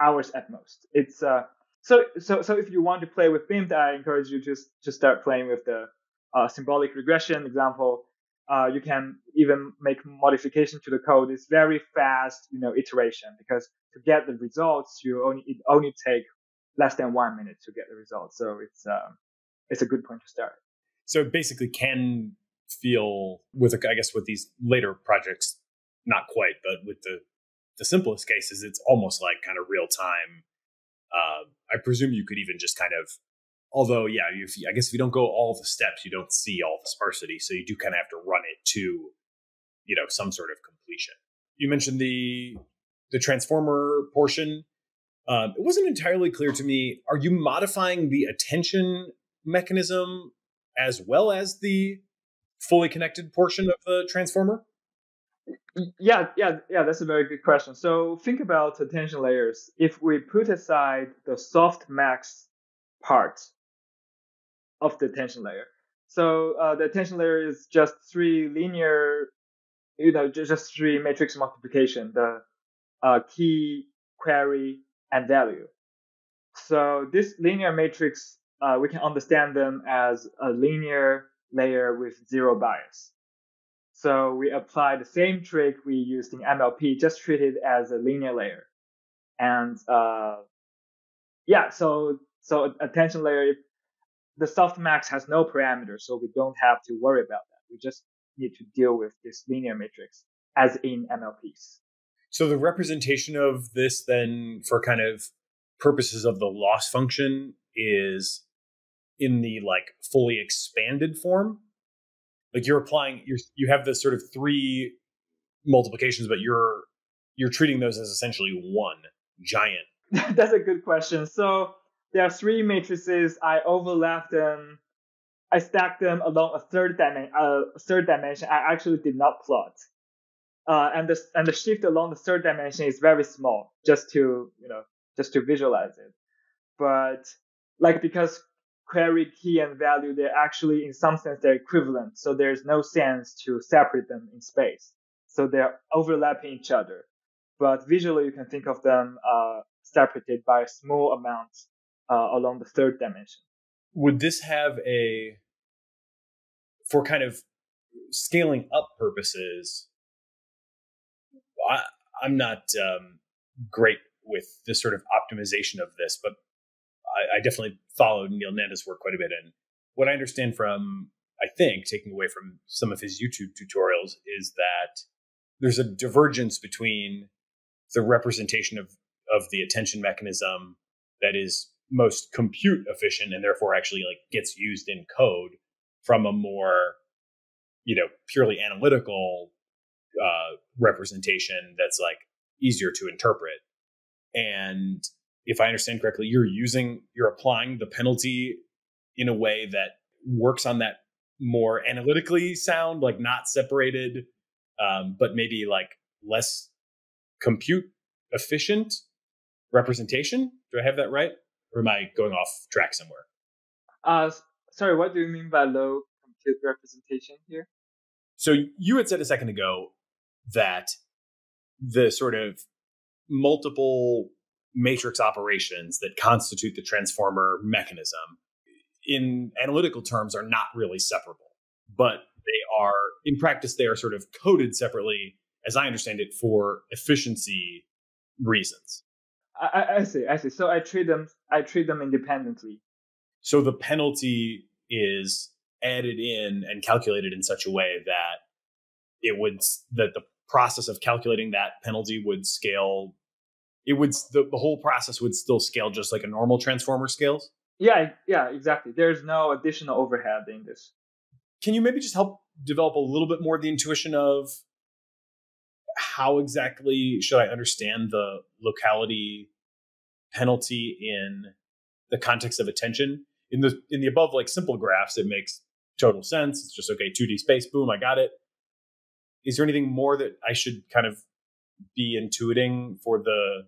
hours at most. It's uh, so so so if you want to play with BIMT, I encourage you to to start playing with the uh, symbolic regression example. Uh, you can even make modification to the code. It's very fast, you know, iteration because to get the results, you only it only take less than one minute to get the results. So it's um, it's a good point to start. So basically can feel with I guess with these later projects not quite, but with the the simplest cases, it's almost like kind of real time. Uh, I presume you could even just kind of, although yeah, if you, I guess if you don't go all the steps, you don't see all the sparsity, so you do kind of have to run it to, you know, some sort of completion. You mentioned the the transformer portion. Um, it wasn't entirely clear to me. Are you modifying the attention mechanism as well as the fully connected portion of the transformer? Yeah, yeah, yeah, that's a very good question. So think about attention layers. If we put aside the softmax part of the attention layer, so uh, the attention layer is just three linear, you know, just three matrix multiplication, the uh, key, query, and value. So this linear matrix, uh, we can understand them as a linear layer with zero bias. So we apply the same trick we used in MLP, just treat it as a linear layer. And uh, yeah, so so attention layer, the softmax has no parameters, so we don't have to worry about that. We just need to deal with this linear matrix as in MLPs. So the representation of this then for kind of purposes of the loss function is in the like fully expanded form. Like you're applying you you have the sort of three multiplications, but you're you're treating those as essentially one giant. [laughs] That's a good question. So there are three matrices. I overlap them. I stack them along a third dimension. Uh, third dimension. I actually did not plot uh, and the and the shift along the third dimension is very small, just to you know just to visualize it. But like because query key and value, they're actually in some sense they're equivalent, so there's no sense to separate them in space. So they're overlapping each other. But visually, you can think of them uh, separated by a small amount uh, along the third dimension. Would this have a for kind of scaling up purposes? I, am not um, great with the sort of optimization of this, but I, I definitely followed Neel Nanda's work quite a bit. And what I understand from, I think, taking away from some of his YouTube tutorials is that there's a divergence between the representation of, of the attention mechanism that is most compute efficient and therefore actually like gets used in code from a more you know purely analytical uh, representation that's like easier to interpret. And if I understand correctly, you're using, you're applying the penalty in a way that works on that more analytically sound, like not separated, um, but maybe like less compute efficient representation. Do I have that right? Or am I going off track somewhere? Uh, sorry, what do you mean by low compute representation here? So you had said a second ago that the sort of multiple matrix operations that constitute the transformer mechanism in analytical terms are not really separable but they are in practice they are sort of coded separately as i understand it for efficiency reasons. I, I see i see. So i treat them i treat them independently. So the penalty is added in and calculated in such a way that it would that the process of calculating that penalty would scale it would the, the whole process would still scale just like a normal transformer scales? Yeah yeah exactly. There's no additional overhead in this. Can you maybe just help develop a little bit more the intuition of how exactly should i understand the locality penalty in the context of attention? In the in the above like simple graphs it makes total sense. It's just okay 2d space boom i got it. Is there anything more that I should kind of be intuiting for the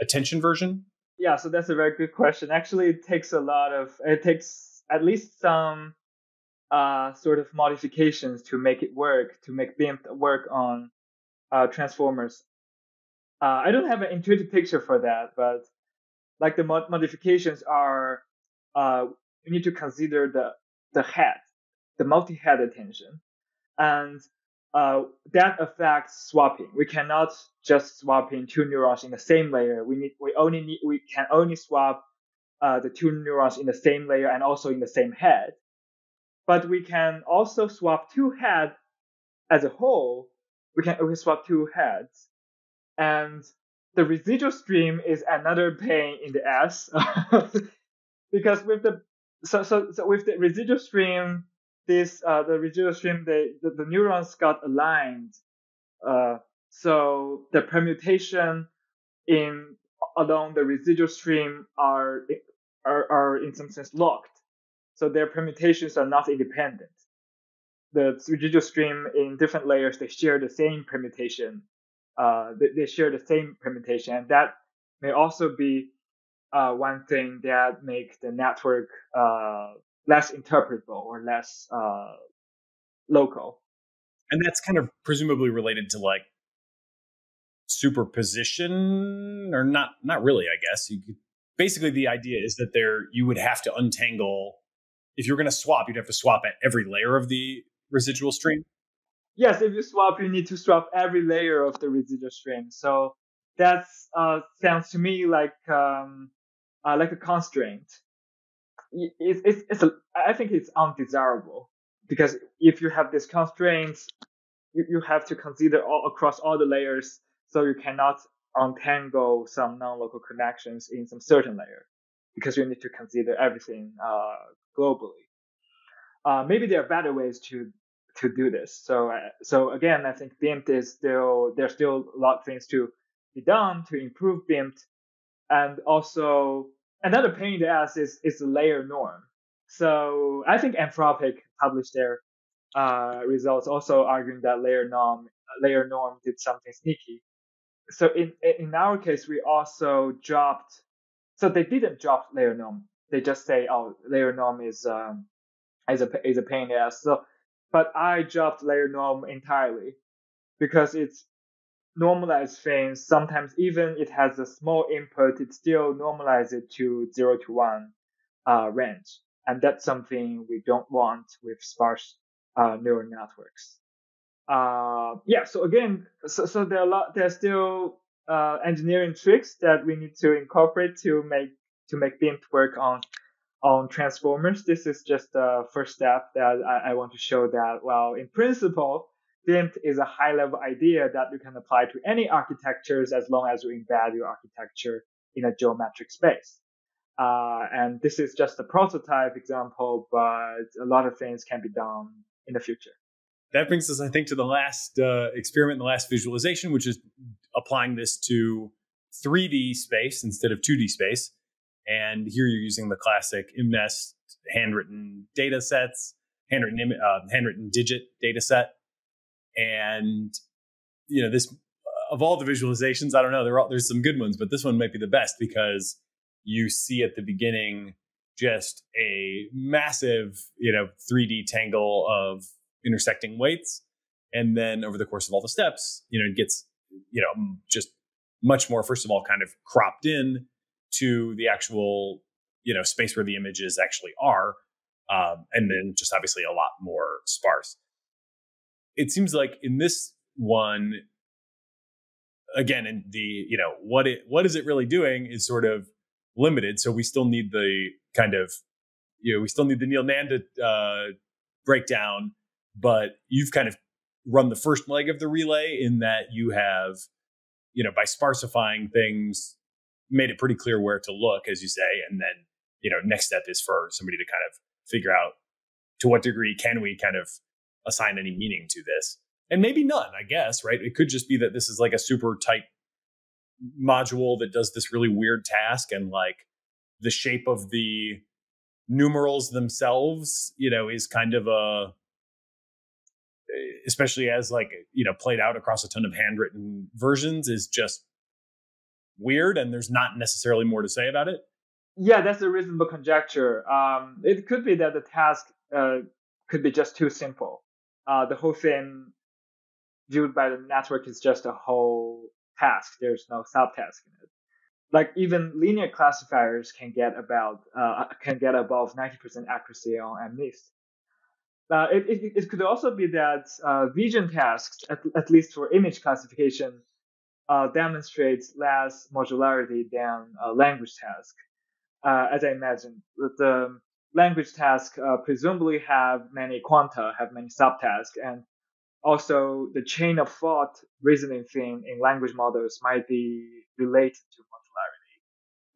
attention version? Yeah, so that's a very good question. Actually, it takes a lot of it takes at least some uh, sort of modifications to make it work, to make BIM work on uh, transformers. Uh, I don't have an intuitive picture for that, but like the mod- modifications are, uh, need to consider the the head, the multi-head attention, and uh, that affects swapping. We cannot just swap in two neurons in the same layer. We need we only need we can only swap uh, the two neurons in the same layer and also in the same head. But we can also swap two heads as a whole. We can we swap two heads, and the residual stream is another pain in the ass [laughs] because with the so, so so with the residual stream this uh, the residual stream the, the, the neurons got aligned uh, so the permutation in along the residual stream are, are are in some sense locked. So their permutations are not independent. The residual stream in different layers they share the same permutation uh, they, they share the same permutation. And that may also be uh, one thing that make the network uh, less interpretable or less uh, local. And that's kind of presumably related to like superposition or not not really i guess. You could, basically the idea is that there you would have to untangle if you're going to swap you'd have to swap at every layer of the residual stream. Yes if you swap you need to swap every layer of the residual stream. So that uh, sounds to me like um, uh, like a constraint, it's, it's, it's a, I think it's undesirable because if you have these constraints, you, you have to consider all across all the layers, so you cannot untangle some non-local connections in some certain layer because you need to consider everything uh, globally. Uh, maybe there are better ways to to do this. So uh, so again, I think BIMT is still there's still a lot of things to be done to improve BIMT, and also another pain to ask is is the layer norm. So I think Anthropic published their uh, results also arguing that layer norm layer norm did something sneaky. So in in our case, we also dropped. So they didn't drop layer norm. They just say, oh, layer norm is um, is a is a pain in the ass. So, but I dropped layer norm entirely because it's normalized things. Sometimes even it has a small input, it still normalizes it to zero to one uh, range, and that's something we don't want with sparse uh, neural networks. Uh, yeah. So again, so, so there are a lot. There's still uh, engineering tricks that we need to incorporate to make to make BIM work on on transformers. This is just the first step that I, I want to show that. Well, in principle, BIM is a high level idea that you can apply to any architectures as long as you embed your architecture in a geometric space. Uh, and this is just a prototype example, but a lot of things can be done in the future. That brings us, I think, to the last uh, experiment, the last visualization, which is applying this to 3D space instead of 2D space. And here you're using the classic MNIST handwritten data sets, handwritten, uh, handwritten digit data set. And, you know, this, of all the visualizations, I don't know, there all, there's some good ones, but this one might be the best because you see at the beginning just a massive, you know, 3D tangle of intersecting weights. And then over the course of all the steps, you know, it gets, you know, just much more, first of all, kind of cropped in to the actual, you know, space where the images actually are. Um, and then just obviously a lot more sparse. It seems like in this one, again, in the, you know, what it, what is it really doing is sort of limited. So we still need the kind of, you know, we still need the Neel Nanda uh, breakdown, but you've kind of run the first leg of the relay in that you have, you know, by sparsifying things, made it pretty clear where to look, as you say, and then, you know, next step is for somebody to kind of figure out to what degree can we kind of assign any meaning to this and maybe none i guess right it could just be that this is like a super tight module that does this really weird task and like the shape of the numerals themselves, you know, is kind of a especially as like, you know, played out across a ton of handwritten versions is just weird and there's not necessarily more to say about it. Yeah, that's a reasonable conjecture. Um, it could be that the task uh, could be just too simple. Uh, the whole thing viewed by the network is just a whole task. There's no subtask in it. Like even linear classifiers can get about uh, can get above 90% accuracy on MNIST. Uh, it, it, it, could also be that uh, vision tasks, at, at, least for image classification, uh, demonstrates less modularity than a language task. Uh, as I mentioned, the language tasks uh, presumably have many quanta, have many subtasks, and also the chain of thought reasoning thing in language models might be related to modularity.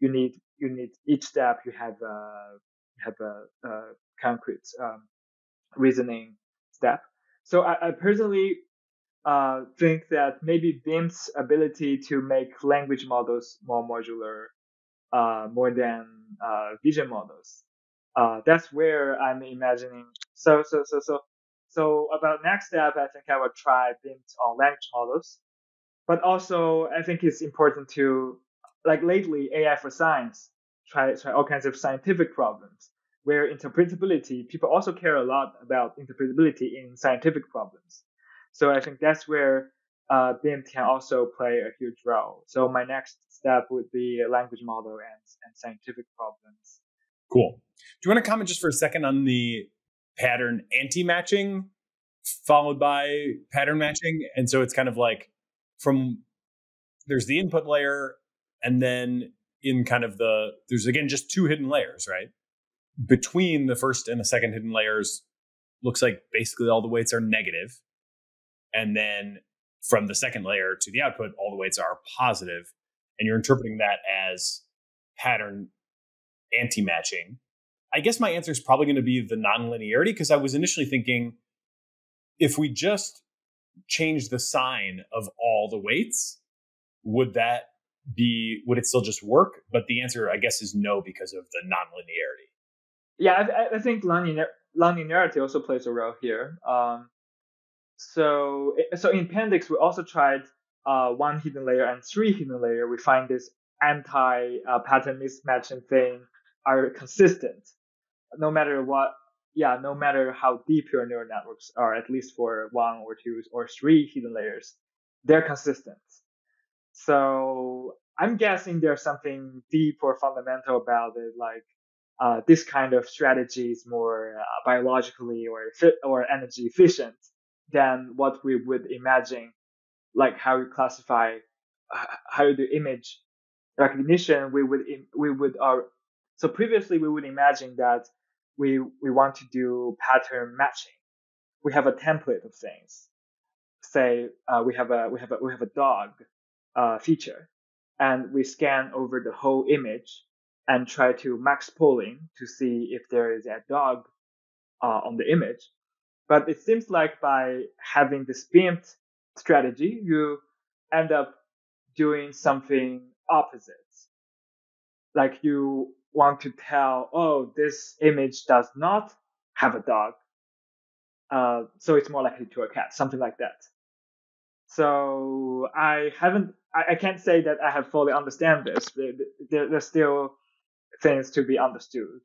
You need you need each step you have a have a, a concrete um, reasoning step. So I, I personally uh, think that maybe BIM's ability to make language models more modular uh, more than uh, vision models. Uh, that's where I'm imagining. So so so so so about next step, I think I will try BIMT on language models. But also, I think it's important to, like lately, AI for science, try, try all kinds of scientific problems where interpretability, people also care a lot about interpretability in scientific problems. So I think that's where uh, can also play a huge role. So my next step would be language model and, and scientific problems. Cool. Do you want to comment just for a second on the pattern anti-matching followed by pattern mm-hmm. matching and so it's kind of like from there's the input layer and then in kind of the there's again just two hidden layers, right? Between the first and the second hidden layers, looks like basically all the weights are negative, and then from the second layer to the output, all the weights are positive, and you're interpreting that as pattern anti-matching. I guess my answer is probably going to be the nonlinearity because I was initially thinking if we just change the sign of all the weights, would that be would it still just work? But the answer, I guess, is no because of the nonlinearity. Yeah, I, I think nonlinear, nonlinearity also plays a role here. Um, so so in Pendix, we also tried uh, one hidden layer and three hidden layer. We find this anti uh, pattern mismatching thing are consistent no matter what yeah, no matter how deep your neural networks are, at least for one or two or three hidden layers, they're consistent. So I'm guessing there's something deep or fundamental about it, like uh, this kind of strategy is more uh, biologically or or energy efficient than what we would imagine, like how you classify, how you do image recognition. We would we would uh, so previously we would imagine that we we want to do pattern matching. We have a template of things. Say uh, we have a we have a we have a dog uh, feature, and we scan over the whole image and try to max pooling to see if there is a dog uh, on the image. But it seems like by having this BIMT strategy, you end up doing something opposite. Like you want to tell, oh, this image does not have a dog. Uh, so it's more likely to a cat, something like that. So I haven't, I, I can't say that I have fully understand this. There, there's still things to be understood.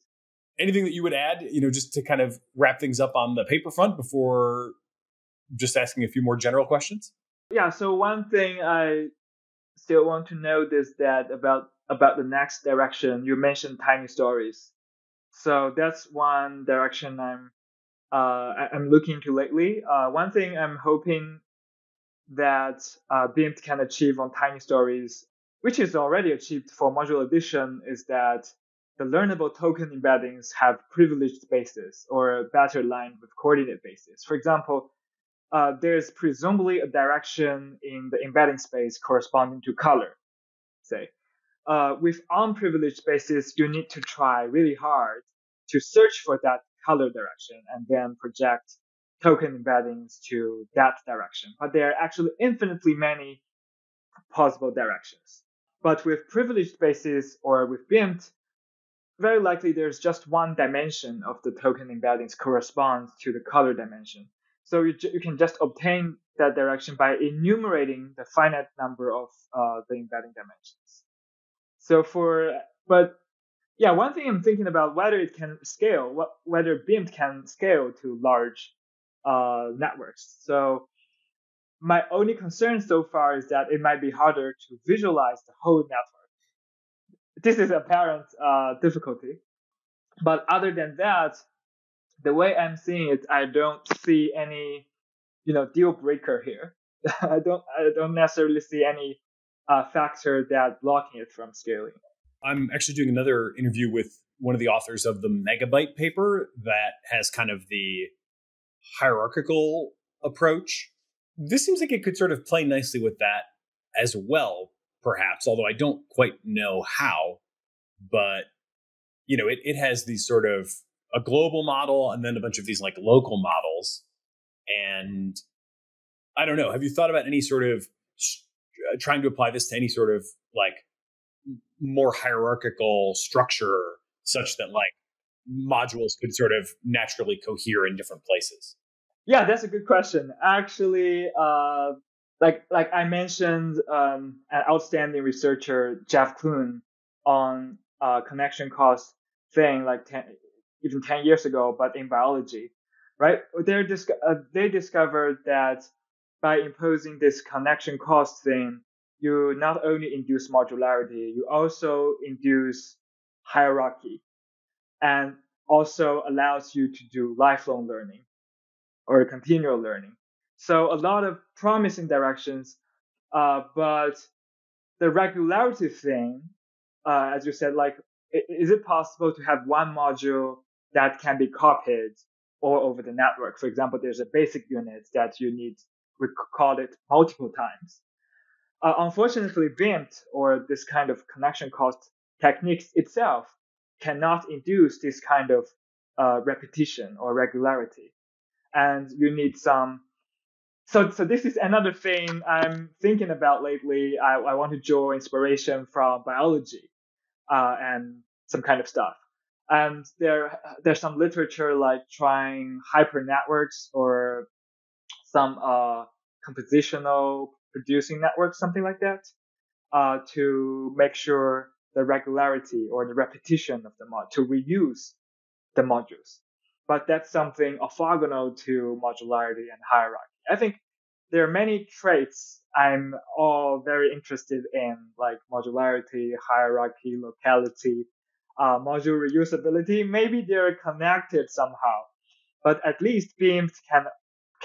Anything that you would add, you know, just to kind of wrap things up on the paper front before just asking a few more general questions? Yeah. So one thing I still want to note is that about about the next direction, you mentioned tiny stories. So that's one direction I'm uh, I'm looking to lately. Uh, one thing I'm hoping that uh, BIMT can achieve on tiny stories, which is already achieved for module addition, is that the learnable token embeddings have privileged bases or better aligned with coordinate bases. For example, uh, there's presumably a direction in the embedding space corresponding to color, say uh, with unprivileged spaces, you need to try really hard to search for that color direction and then project token embeddings to that direction. But there are actually infinitely many possible directions. But with privileged spaces or with BIMT, very likely there's just one dimension of the token embeddings corresponds to the color dimension. So you, you can just obtain that direction by enumerating the finite number of uh, the embedding dimensions. So for, but yeah, one thing I'm thinking about whether it can scale, whether BIMT can scale to large uh, networks. So my only concern so far is that it might be harder to visualize the whole network. This is apparent uh, difficulty. But other than that, the way I'm seeing it, I don't see any, you know, deal breaker here. [laughs] I don't, I don't necessarily see any uh, factor that blocking it from scaling. I'm actually doing another interview with one of the authors of the megabyte paper that has kind of the hierarchical approach. This seems like it could sort of play nicely with that as well, perhaps, although I don't quite know how. But, you know, it, it has these sort of a global model and then a bunch of these like local models. And I don't know. Have you thought about any sort of uh, trying to apply this to any sort of like more hierarchical structure such that like modules could sort of naturally cohere in different places? Yeah, that's a good question. Actually, uh, like like I mentioned, um, an outstanding researcher, Jeff Clune, on uh, connection cost thing like 10, even 10 years ago, but in biology, right? They dis- uh, they discovered that by imposing this connection cost thing, you not only induce modularity, you also induce hierarchy and also allows you to do lifelong learning or continual learning. So a lot of promising directions, uh, but the regularity thing uh, as you said, like, is it possible to have one module that can be copied all over the network? For example, there's a basic unit that you need, we call it multiple times. Uh, unfortunately, BIMT or this kind of connection cost techniques itself cannot induce this kind of uh, repetition or regularity. And you need some. So, so this is another thing I'm thinking about lately. I, I want to draw inspiration from biology uh, and some kind of stuff. And there, there's some literature like trying hyper networks or some uh, compositional producing network, something like that, uh, to make sure the regularity or the repetition of the mod to reuse the modules. But that's something orthogonal to modularity and hierarchy. I think there are many traits I'm all very interested in, like modularity, hierarchy, locality, uh, module reusability. Maybe they're connected somehow, but at least BIMT can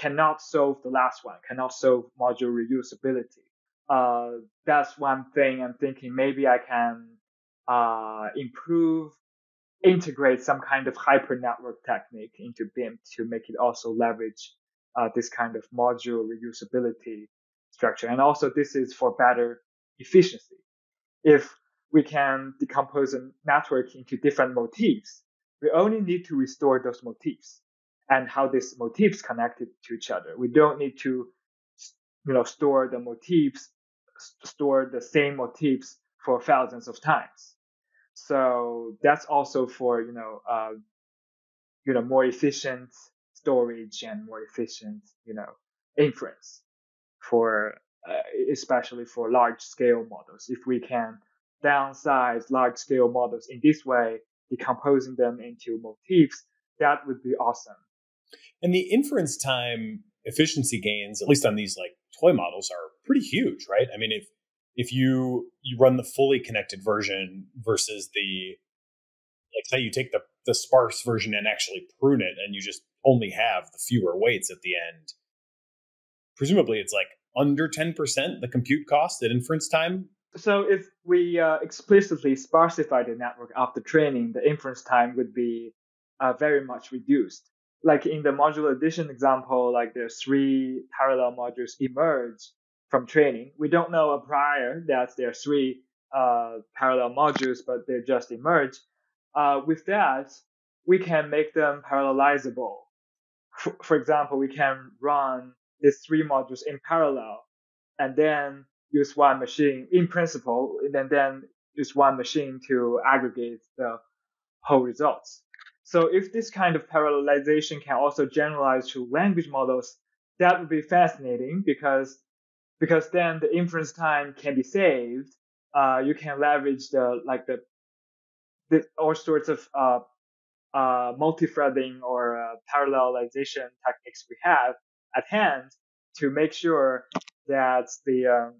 cannot solve the last one, cannot solve module reusability. Uh, that's one thing I'm thinking maybe I can uh, improve, integrate some kind of hyper network technique into BIM to make it also leverage uh, this kind of module reusability structure. And also this is for better efficiency. If we can decompose a network into different motifs, we only need to restore those motifs and how these motifs connected to each other. We don't need to, you know, store the motifs, store the same motifs for thousands of times. So that's also for you know uh, you know more efficient storage and more efficient you know inference for uh, especially for large scale models. If we can downsize large scale models in this way, decomposing them into motifs, that would be awesome. And the inference time efficiency gains, at least on these like toy models, are pretty huge, right? I mean, if if you you run the fully connected version versus the like say you take the the sparse version and actually prune it and you just only have the fewer weights at the end presumably it's like under 10% the compute cost at inference time so if we uh, explicitly sparsify the network after training the inference time would be uh, very much reduced like in the module addition example like the three parallel modules emerge from training. We don't know a prior that there are three uh, parallel modules, but they just emerge. Uh, with that, we can make them parallelizable. For, for example, we can run these three modules in parallel and then use one machine in principle, and then use one machine to aggregate the whole results. So if this kind of parallelization can also generalize to language models, that would be fascinating because because then the inference time can be saved. Uh, you can leverage the like the, the all sorts of uh, uh, multi-threading or uh, parallelization techniques we have at hand to make sure that the um,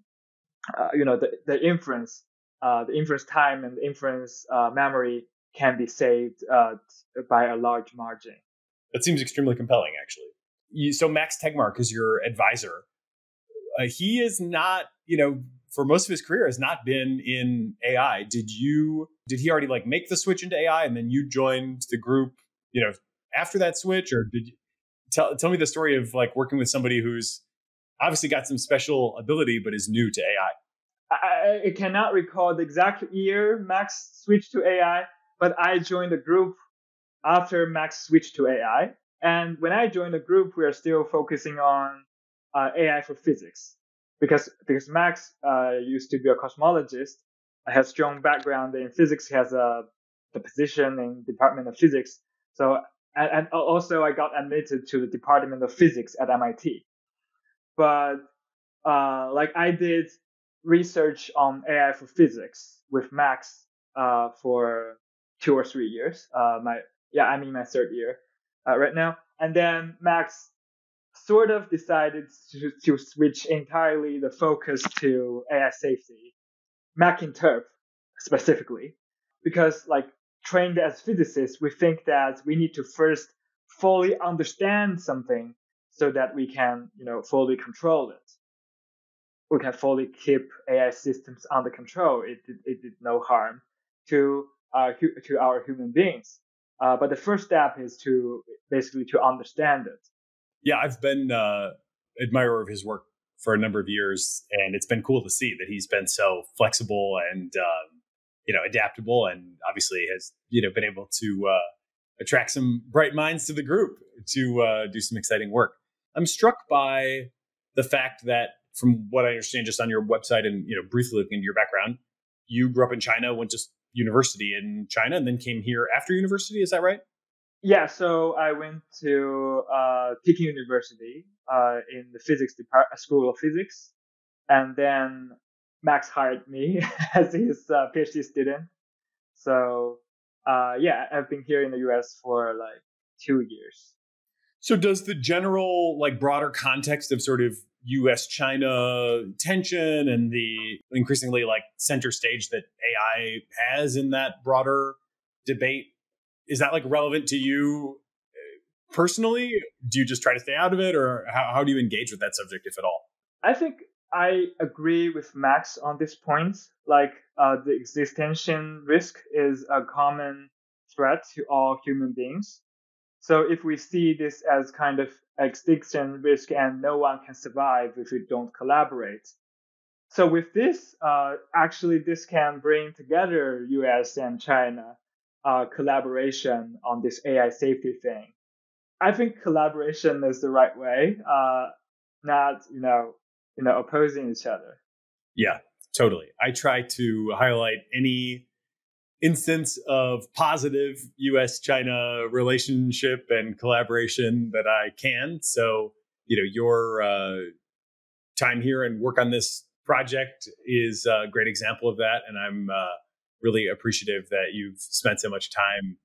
uh, you know the, the inference uh, the inference time and inference uh, memory can be saved uh, by a large margin. That seems extremely compelling, actually. You, so Max Tegmark is your advisor uh, he is not, you know, for most of his career has not been in AI. Did you? Did he already like make the switch into AI, and then you joined the group, you know, after that switch, or did you tell tell me the story of like working with somebody who's obviously got some special ability but is new to AI? I, I cannot recall the exact year Max switched to AI, but I joined the group after Max switched to AI. And when I joined the group, we are still focusing on uh, AI for physics because because Max uh, used to be a cosmologist, has strong background in physics, he has a the position in Department of Physics. So and, and also I got admitted to the Department of Physics at MIT. But uh, like I did research on AI for physics with Max uh, for two or three years. Uh, my yeah, I'm in my third year uh, right now. And then Max sort of decided to, to switch entirely the focus to AI safety, MechInterp specifically, because like trained as physicists, we think that we need to first fully understand something so that we can, you know, fully control it. We can fully keep AI systems under control. It did, it did no harm. to uh, to our human beings. Uh, but the first step is to basically to understand it. Yeah, I've been uh, admirer of his work for a number of years, and it's been cool to see that he's been so flexible and um, you know adaptable, and obviously has you know been able to uh, attract some bright minds to the group to uh, do some exciting work. I'm struck by the fact that, from what I understand, just on your website and you know briefly looking into your background, you grew up in China, went to university in China, and then came here after university. Is that right? Yeah, so I went to uh, Peking University uh, in the physics department, school of physics, and then Max hired me [laughs] as his uh, PhD student. So uh, yeah, I've been here in the U.S. for like two years. So does the general, like broader context of sort of U.S. China tension and the increasingly like center stage that AI has in that broader debate is that like relevant to you uh, personally? Do you just try to stay out of it, or how, how do you engage with that subject, if at all? I think I agree with Max on this point. Like uh, the existential risk is a common threat to all human beings. So if we see this as kind of extinction risk and no one can survive if we don't collaborate. So with this, uh, actually, this can bring together U.S. and China uh, collaboration on this AI safety thing. I think collaboration is the right way, uh, not you know you know opposing each other. Yeah, totally. I try to highlight any instance of positive US China relationship and collaboration that I can. So, you know, your uh, time here and work on this project is a great example of that. And I'm uh, really appreciative that you've spent so much time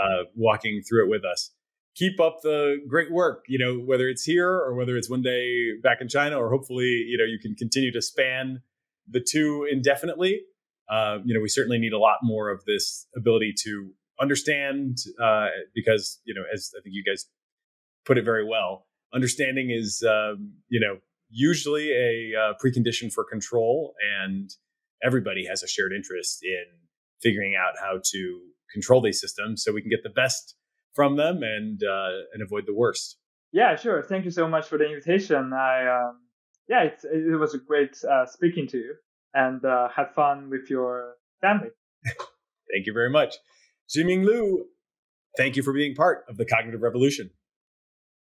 uh, walking through it with us. Keep up the great work, you know, whether it's here or whether it's one day back in China, or hopefully, you know, you can continue to span the two indefinitely. Uh, you know, we certainly need a lot more of this ability to understand, uh, because, you know, as I think you guys put it very well, understanding is, um, you know, usually a uh, precondition for control and everybody has a shared interest in figuring out how to control these systems so we can get the best from them and uh, and avoid the worst. Yeah, sure. Thank you so much for the invitation. I um, yeah, it, it was a great uh, speaking to you, and uh, have fun with your family. thank you very much, Ziming Lu. Thank you for being part of the cognitive revolution.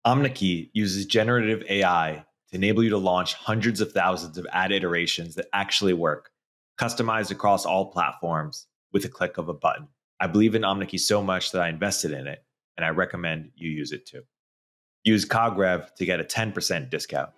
Omneky uses generative AI to enable you to launch hundreds of thousands of ad iterations that actually work customized across all platforms with a click of a button. I believe in Omneky so much that I invested in it, and I recommend you use it too. Use CogRev to get a 10% discount.